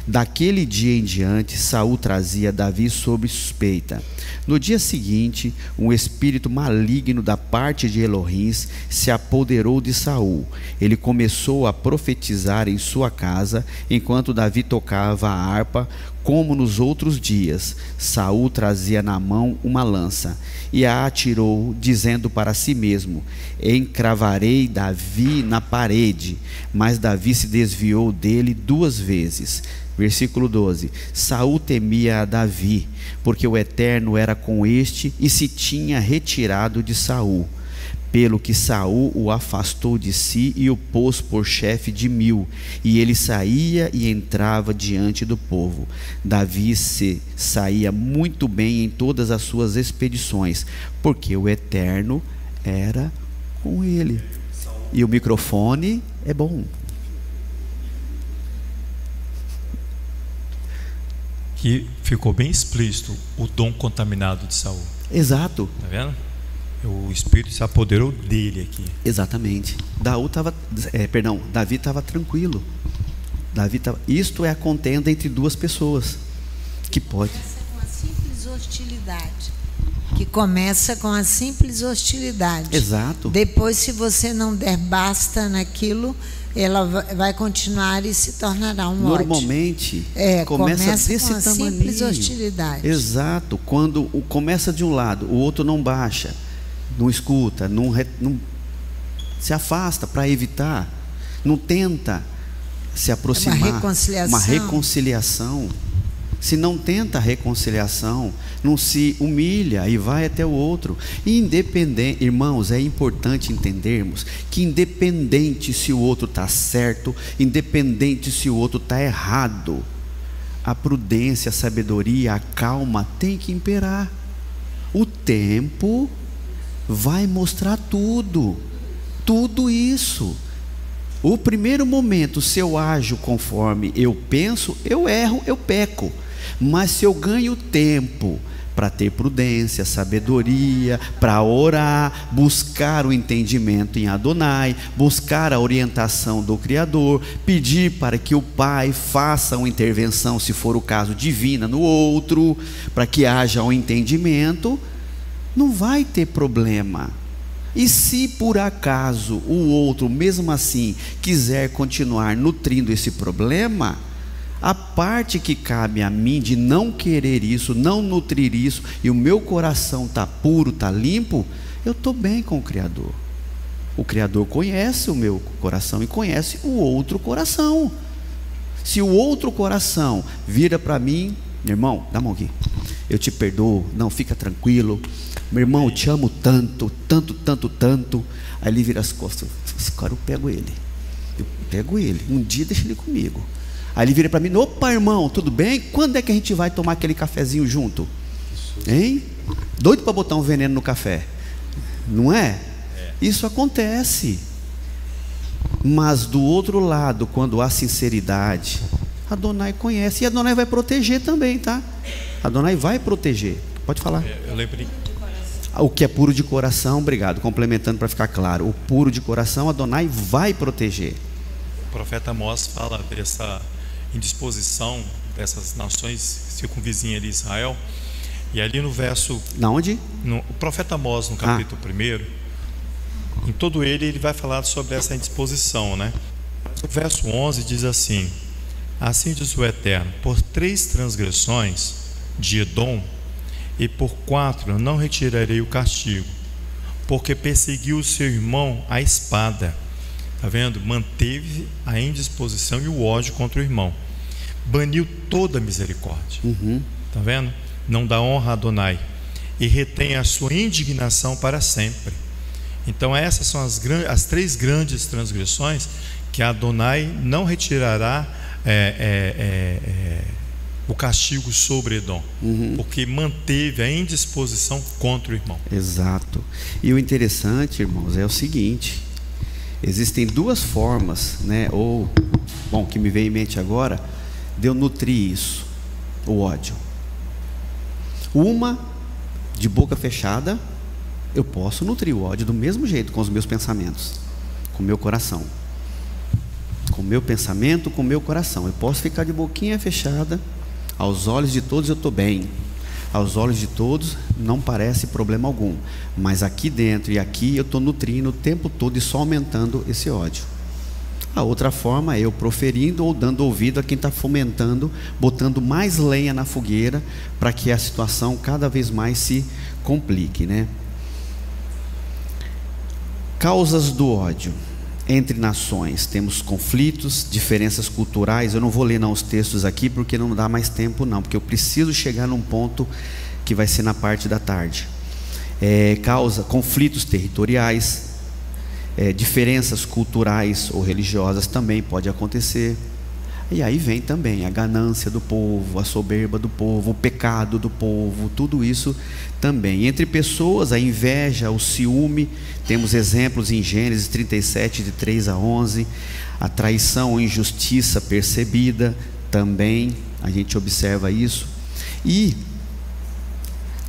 Daquele dia em diante, Saul trazia Davi sob suspeita. No dia seguinte, um espírito maligno da parte de Elohim se apoderou de Saul. Ele começou a profetizar em sua casa, enquanto Davi tocava a harpa, como nos outros dias. Saul trazia na mão uma lança e a atirou, dizendo para si mesmo: Encravarei Davi na parede. Mas Davi se desviou dele duas vezes. Versículo 12: Saul temia a Davi, porque o Eterno era com este e se tinha retirado de Saul pelo que Saul o afastou de si e o pôs por chefe de mil, e ele saía e entrava diante do povo. Davi se saía muito bem em todas as suas expedições, porque o Eterno era com ele. E o microfone é bom. Que ficou bem explícito o dom contaminado de Saul. Exato. Tá vendo? O Espírito se apoderou dele aqui. Exatamente. Daú é, perdão, Davi estava tranquilo. Davi tava, isto é a contenda entre duas pessoas que pode. Começa com a simples hostilidade. Que começa com a simples hostilidade. Exato. Depois, se você não der basta naquilo, ela vai continuar e se tornará um Normalmente, é, começa, começa desse com a tamanho. simples hostilidade. Exato. Quando o começa de um lado, o outro não baixa não escuta, não, não se afasta para evitar, não tenta se aproximar. Uma reconciliação. Uma reconciliação. Se não tenta a reconciliação, não se humilha e vai até o outro. Independente, irmãos, é importante entendermos que independente se o outro está certo, independente se o outro está errado, a prudência, a sabedoria, a calma tem que imperar. O tempo vai mostrar tudo, tudo isso. O primeiro momento, se eu ajo conforme eu penso, eu erro, eu peco. Mas se eu ganho tempo para ter prudência, sabedoria, para orar, buscar o entendimento em Adonai, buscar a orientação do Criador, pedir para que o Pai faça uma intervenção, se for o caso divina, no outro, para que haja um entendimento, não vai ter problema. E se por acaso o outro, mesmo assim, quiser continuar nutrindo esse problema, a parte que cabe a mim de não querer isso, não nutrir isso, e o meu coração está puro, está limpo, eu estou bem com o Criador. O Criador conhece o meu coração e conhece o outro coração. Se o outro coração vira para mim, meu irmão, dá a mão aqui, eu te perdoo, não, fica tranquilo, meu irmão, eu te amo tanto, tanto, tanto, tanto. Aí ele vira as costas. esse cara eu pego ele. Eu pego ele. Um dia deixa ele comigo. Aí ele vira para mim: opa, irmão, tudo bem? Quando é que a gente vai tomar aquele cafezinho junto? Hein? Doido para botar um veneno no café. Não é? Isso acontece. Mas do outro lado, quando há sinceridade, a Donai conhece. E a Donai vai proteger também, tá? A Donai vai proteger. Pode falar. É, eu lembrei. O que é puro de coração, obrigado. Complementando para ficar claro. O puro de coração, a Donai vai proteger. O profeta Amós fala dessa indisposição dessas nações circunvizinhas de Israel. E ali no verso. Na onde? No, o profeta Amós, no capítulo 1 em todo ele, ele vai falar sobre essa indisposição, né? O verso 11 diz assim: Assim diz o Eterno: Por três transgressões de Edom e por quatro não retirarei o castigo, porque perseguiu o seu irmão a espada. Tá vendo? Manteve a indisposição e o ódio contra o irmão. Baniu toda a misericórdia. Uhum. Tá vendo? Não dá honra a Adonai e retém a sua indignação para sempre. Então, essas são as, as três grandes transgressões que Adonai não retirará é, é, é, é, o castigo sobre Edom, uhum. porque manteve a indisposição contra o irmão. Exato. E o interessante, irmãos, é o seguinte: existem duas formas, né? Ou, bom, que me vem em mente agora, de eu nutrir isso, o ódio. Uma de boca fechada, eu posso nutrir o ódio do mesmo jeito com os meus pensamentos, com o meu coração. Com o meu pensamento, com o meu coração. Eu posso ficar de boquinha fechada, aos olhos de todos eu estou bem. Aos olhos de todos não parece problema algum. Mas aqui dentro e aqui eu estou nutrindo o tempo todo e só aumentando esse ódio. A outra forma é eu proferindo ou dando ouvido a quem está fomentando, botando mais lenha na fogueira para que a situação cada vez mais se complique, né? Causas do ódio entre nações. Temos conflitos, diferenças culturais. Eu não vou ler não os textos aqui porque não dá mais tempo não, porque eu preciso chegar num ponto que vai ser na parte da tarde. É, causa conflitos territoriais, é, diferenças culturais ou religiosas também pode acontecer. E aí vem também a ganância do povo, a soberba do povo, o pecado do povo, tudo isso também. Entre pessoas, a inveja, o ciúme, temos exemplos em Gênesis 37, de 3 a 11, a traição ou injustiça percebida, também a gente observa isso. E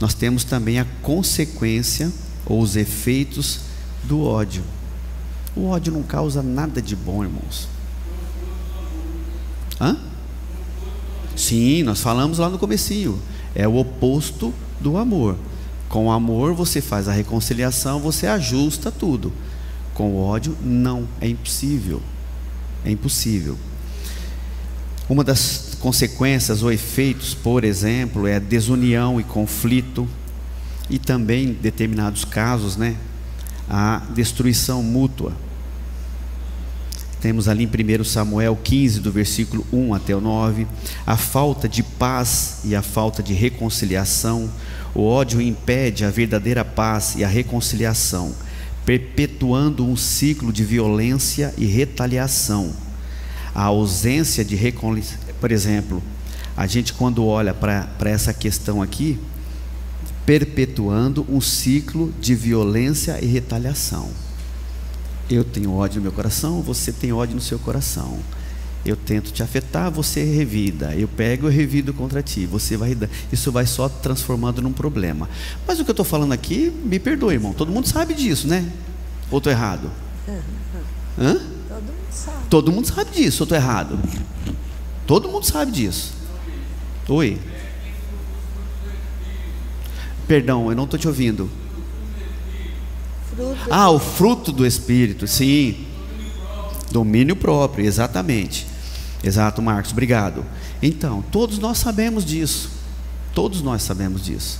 nós temos também a consequência ou os efeitos do ódio. O ódio não causa nada de bom, irmãos. Hã? Sim, nós falamos lá no comecinho. É o oposto do amor. Com o amor você faz a reconciliação, você ajusta tudo. Com o ódio, não, é impossível. É impossível. Uma das consequências ou efeitos, por exemplo, é desunião e conflito, e também, em determinados casos, né, a destruição mútua. Temos ali em 1 Samuel 15, do versículo 1 até o 9, a falta de paz e a falta de reconciliação. O ódio impede a verdadeira paz e a reconciliação, perpetuando um ciclo de violência e retaliação. A ausência de reconciliação, por exemplo, a gente quando olha para essa questão aqui, perpetuando um ciclo de violência e retaliação. Eu tenho ódio no meu coração, você tem ódio no seu coração. Eu tento te afetar, você revida. Eu pego e revido contra ti. Você vai isso vai só transformando num problema. Mas o que eu estou falando aqui, me perdoe, irmão. Todo mundo sabe disso, né? Ou estou errado? <laughs> Hã? Todo mundo sabe. Todo mundo sabe disso. Ou estou errado? Todo mundo sabe disso. Oi. Perdão, eu não estou te ouvindo. Fruto Ah, o fruto do Espírito, sim. Domínio próprio, exatamente. Exato, Marcos, obrigado. Então, todos nós sabemos disso. Todos nós sabemos disso.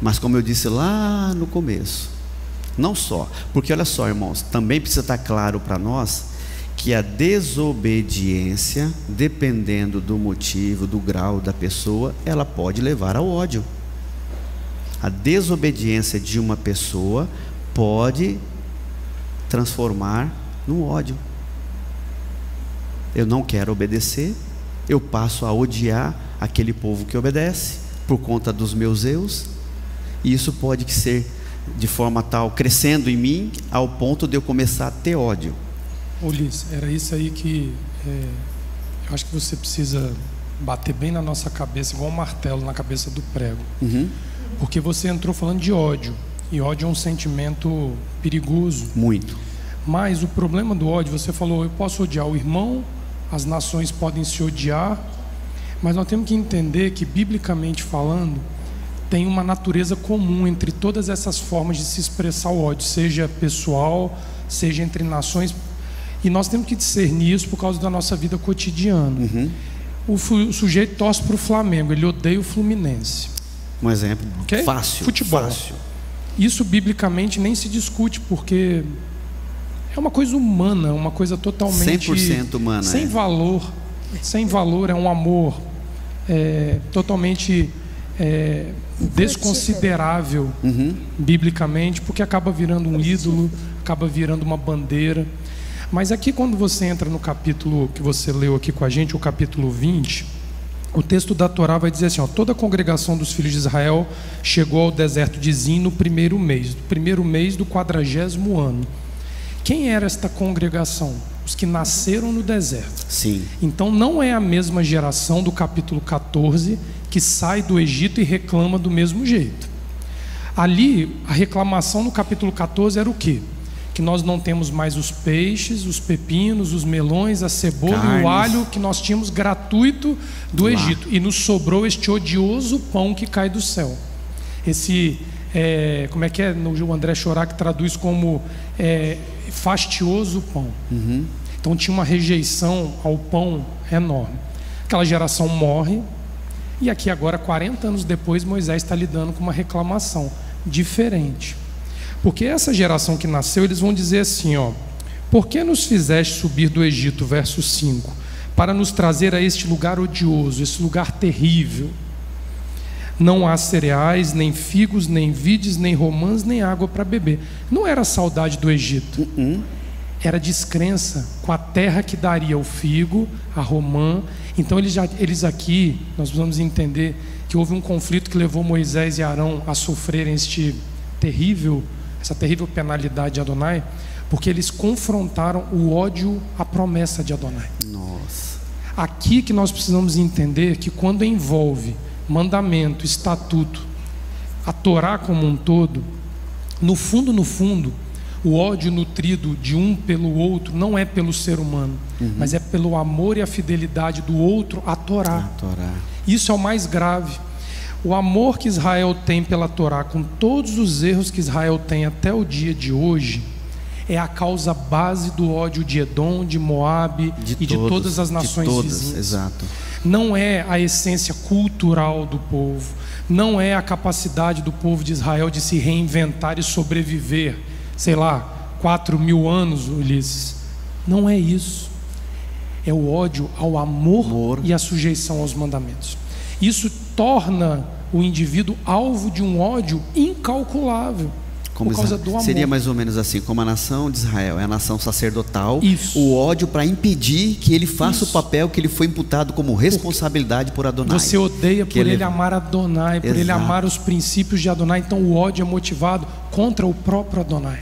Mas como eu disse lá no começo, não só, porque olha só, irmãos, também precisa estar claro para nós que a desobediência, dependendo do motivo, do grau da pessoa, ela pode levar ao ódio. A desobediência de uma pessoa pode transformar no ódio. Eu não quero obedecer, eu passo a odiar aquele povo que obedece por conta dos meus erros, e isso pode ser de forma tal crescendo em mim ao ponto de eu começar a ter ódio. Ulisses, era isso aí que é, eu acho que você precisa bater bem na nossa cabeça, igual um martelo na cabeça do prego. Uhum. Porque você entrou falando de ódio. E ódio é um sentimento perigoso. Muito. Mas o problema do ódio, você falou, eu posso odiar o irmão, as nações podem se odiar, mas nós temos que entender que, biblicamente falando, tem uma natureza comum entre todas essas formas de se expressar o ódio, seja pessoal, seja entre nações. E nós temos que discernir isso por causa da nossa vida cotidiana. Uhum. O, o, sujeito torce para o Flamengo, ele odeia o Fluminense. Um exemplo okay? fácil. Futebol. Fácil. Isso biblicamente nem se discute, porque é uma coisa humana, uma coisa totalmente 100% humana. Sem é. valor. Sem valor, é um amor é, totalmente é, desconsiderável uhum. biblicamente, porque acaba virando um ídolo, acaba virando uma bandeira. Mas aqui, quando você entra no capítulo que você leu aqui com a gente, o capítulo 20, o texto da Torá vai dizer assim: ó, toda a congregação dos filhos de Israel chegou ao deserto de Zin no primeiro mês, no primeiro mês do quadragésimo ano. Quem era esta congregação? Os que nasceram no deserto. Sim. Então não é a mesma geração do capítulo 14 que sai do Egito e reclama do mesmo jeito. Ali, a reclamação no capítulo 14 era o quê? Que nós não temos mais os peixes, os pepinos, os melões, a cebola Carnes. e o alho que nós tínhamos gratuito do Lá. Egito. E nos sobrou este odioso pão que cai do céu. Esse, é, como é que é? O André Chorar que traduz como é, fastioso pão. Uhum. Então tinha uma rejeição ao pão enorme. Aquela geração morre. E aqui agora, 40 anos depois, Moisés está lidando com uma reclamação diferente. Porque essa geração que nasceu, eles vão dizer assim, ó: Por que nos fizeste subir do Egito, verso 5, para nos trazer a este lugar odioso, esse lugar terrível? Não há cereais, nem figos, nem vides, nem romãs, nem água para beber. Não era saudade do Egito. Uh-uh. Era descrença com a terra que daria o figo, a romã. Então eles, já, eles aqui, nós precisamos entender que houve um conflito que levou Moisés e Arão a sofrerem este terrível essa terrível penalidade de Adonai, porque eles confrontaram o ódio à promessa de Adonai. Nossa. Aqui que nós precisamos entender que quando envolve mandamento, estatuto, a Torá como um todo, no fundo, no fundo, o ódio nutrido de um pelo outro não é pelo ser humano, uhum. mas é pelo amor e a fidelidade do outro à Torá. Torá. Isso é o mais grave. O amor que Israel tem pela Torá, com todos os erros que Israel tem até o dia de hoje, é a causa base do ódio de Edom, de Moabe e todos, de todas as nações de todas, vizinhas. Exato. Não é a essência cultural do povo, não é a capacidade do povo de Israel de se reinventar e sobreviver, sei lá, quatro mil anos, Ulisses. Não é isso. É o ódio ao amor, amor. e à sujeição aos mandamentos. Isso torna o indivíduo alvo de um ódio incalculável. Como por causa do amor. Seria mais ou menos assim, como a nação de Israel é a nação sacerdotal, Isso. o ódio para impedir que ele faça Isso. o papel que ele foi imputado como responsabilidade por Adonai. Você odeia por ele... ele amar Adonai, por Exato. ele amar os princípios de Adonai, então o ódio é motivado contra o próprio Adonai.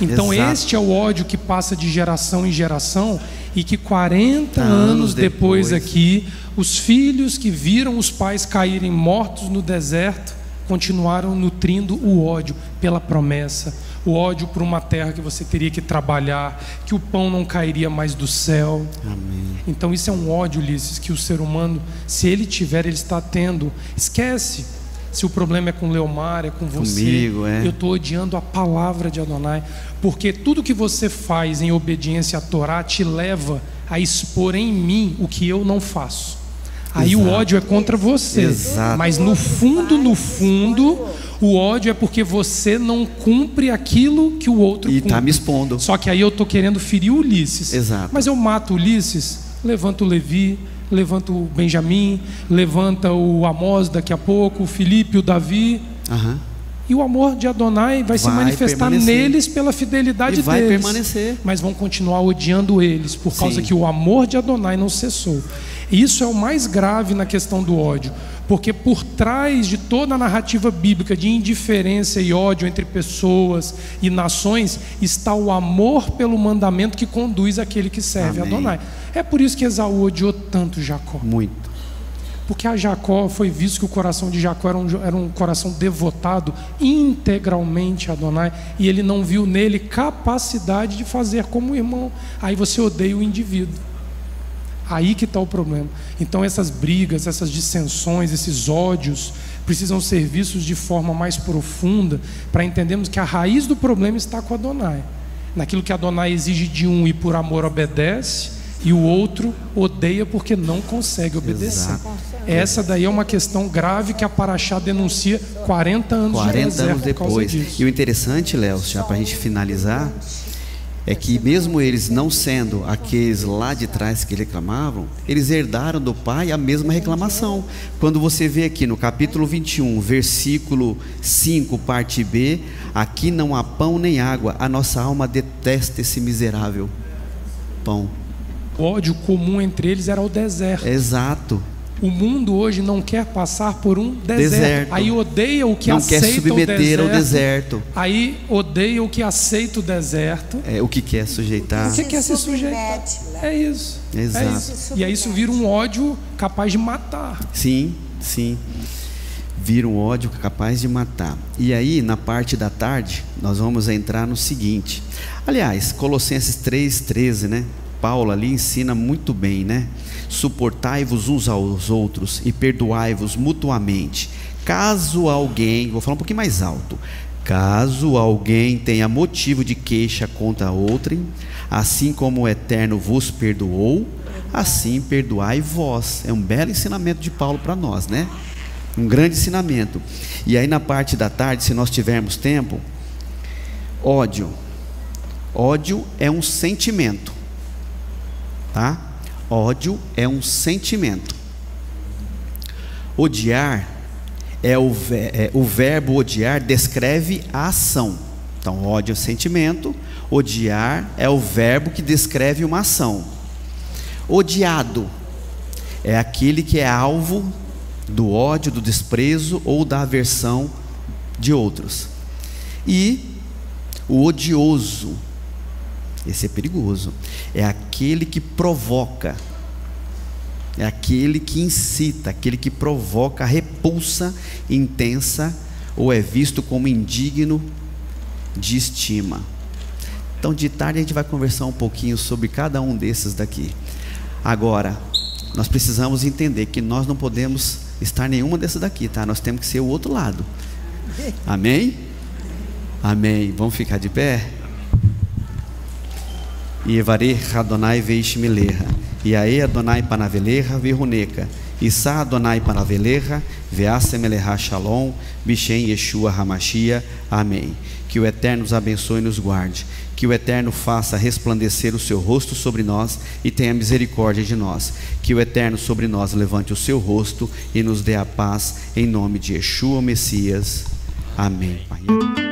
Então Exato. este é o ódio que passa de geração em geração e que 40 Anos anos depois, depois. aqui, os filhos que viram os pais caírem mortos no deserto continuaram nutrindo o ódio pela promessa, o ódio por uma terra que você teria que trabalhar, que o pão não cairia mais do céu. Amém. Então isso é um ódio, Ulisses, que o ser humano, se ele tiver, ele está tendo. Esquece se o problema é com Leomar, é com você. Comigo, é. Eu estou odiando a palavra de Adonai, porque tudo que você faz em obediência à Torá te leva a expor em mim o que eu não faço. Aí o Exato. ódio é contra você. Exato. Mas no fundo, no fundo, o ódio é porque você não cumpre aquilo que o outro E cumpre. está me expondo. Só que aí eu estou querendo ferir Ulisses. Exato. Mas eu mato Ulisses, levanto o Levi, levanto o Benjamim, levanta o Amós daqui a pouco, o Filipe, o Davi. Aham. E o amor de Adonai vai, se Vai manifestar permanecer. neles pela fidelidade E vai deles. permanecer. Mas vão continuar odiando eles, por causa Sim. que o amor de Adonai não cessou. E Isso é o mais grave na questão do ódio. Porque por trás de toda a narrativa bíblica de indiferença e ódio entre pessoas e nações está o amor pelo mandamento que conduz aquele que serve a Amém. Adonai. É por isso que Esaú odiou tanto Jacó. Muito. Porque a Jacó foi visto que o coração de Jacó era um, era um coração devotado integralmente a Adonai e ele não viu nele capacidade de fazer como irmão. Aí você odeia o indivíduo. Aí que está o problema. Então essas brigas, essas dissensões, esses ódios precisam ser vistos de forma mais profunda para entendermos que a raiz do problema está com Adonai. Naquilo que Adonai exige de um e por amor obedece, e o outro odeia porque não consegue obedecer. Exato. Essa daí é uma questão grave que a Paraxá denuncia 40 anos de 40 deserto anos depois. E o interessante, Léo, já para a gente finalizar, é que mesmo eles não sendo aqueles lá de trás que reclamavam, eles herdaram do pai a mesma reclamação. Quando você vê aqui no capítulo 21, versículo 5, parte B, aqui não há pão nem água, a nossa alma detesta esse miserável pão. O ódio comum entre eles era o deserto. Exato. O mundo hoje não quer passar por um deserto. Deserto. Aí odeia o que não aceita quer submeter o ao deserto. deserto. Aí odeia o que aceita o deserto. É, o que quer sujeitar. Você quer se sujeitar. É isso. Exato. É isso. E aí isso vira um ódio capaz de matar. Sim, sim. Vira um ódio capaz de matar. E aí, na parte da tarde, nós vamos entrar no seguinte. Aliás, Colossenses 3,13, né? Paulo ali ensina muito bem, né? Suportai-vos uns aos outros e perdoai-vos mutuamente. Caso alguém, vou falar um pouquinho mais alto. Caso alguém tenha motivo de queixa contra outrem, assim como o Eterno vos perdoou, assim perdoai vós. É um belo ensinamento de Paulo para nós, né? Um grande ensinamento. E aí na parte da tarde, se nós tivermos tempo, ódio. Ódio é um sentimento. Tá? Ódio é um sentimento. Odiar é o, ve- é, o verbo odiar descreve a ação. Então, ódio é sentimento, odiar é o verbo que descreve uma ação. Odiado é aquele que é alvo do ódio, do desprezo ou da aversão de outros. E o odioso, esse é perigoso, é aquele que provoca, é aquele que incita, aquele que provoca repulsa intensa ou é visto como indigno de estima. Então, de tarde a gente vai conversar um pouquinho sobre cada um desses daqui. Agora, nós precisamos entender que nós não podemos estar nenhuma dessas daqui, tá? Nós temos que ser o outro lado. <laughs> Amém? Amém. Vamos ficar de pé? Ievarei Adonai Veishmileha. Iae Adonai Panaveleha Veruneca. Issa Adonai Panaveleha Veasemeleha Shalom. Bishem Yeshua Hamashia. Amém. Que o Eterno nos abençoe e nos guarde. Que o Eterno faça resplandecer o seu rosto sobre nós e tenha misericórdia de nós. Que o Eterno sobre nós levante o seu rosto e nos dê a paz em nome de Yeshua Messias. Amém. Pai.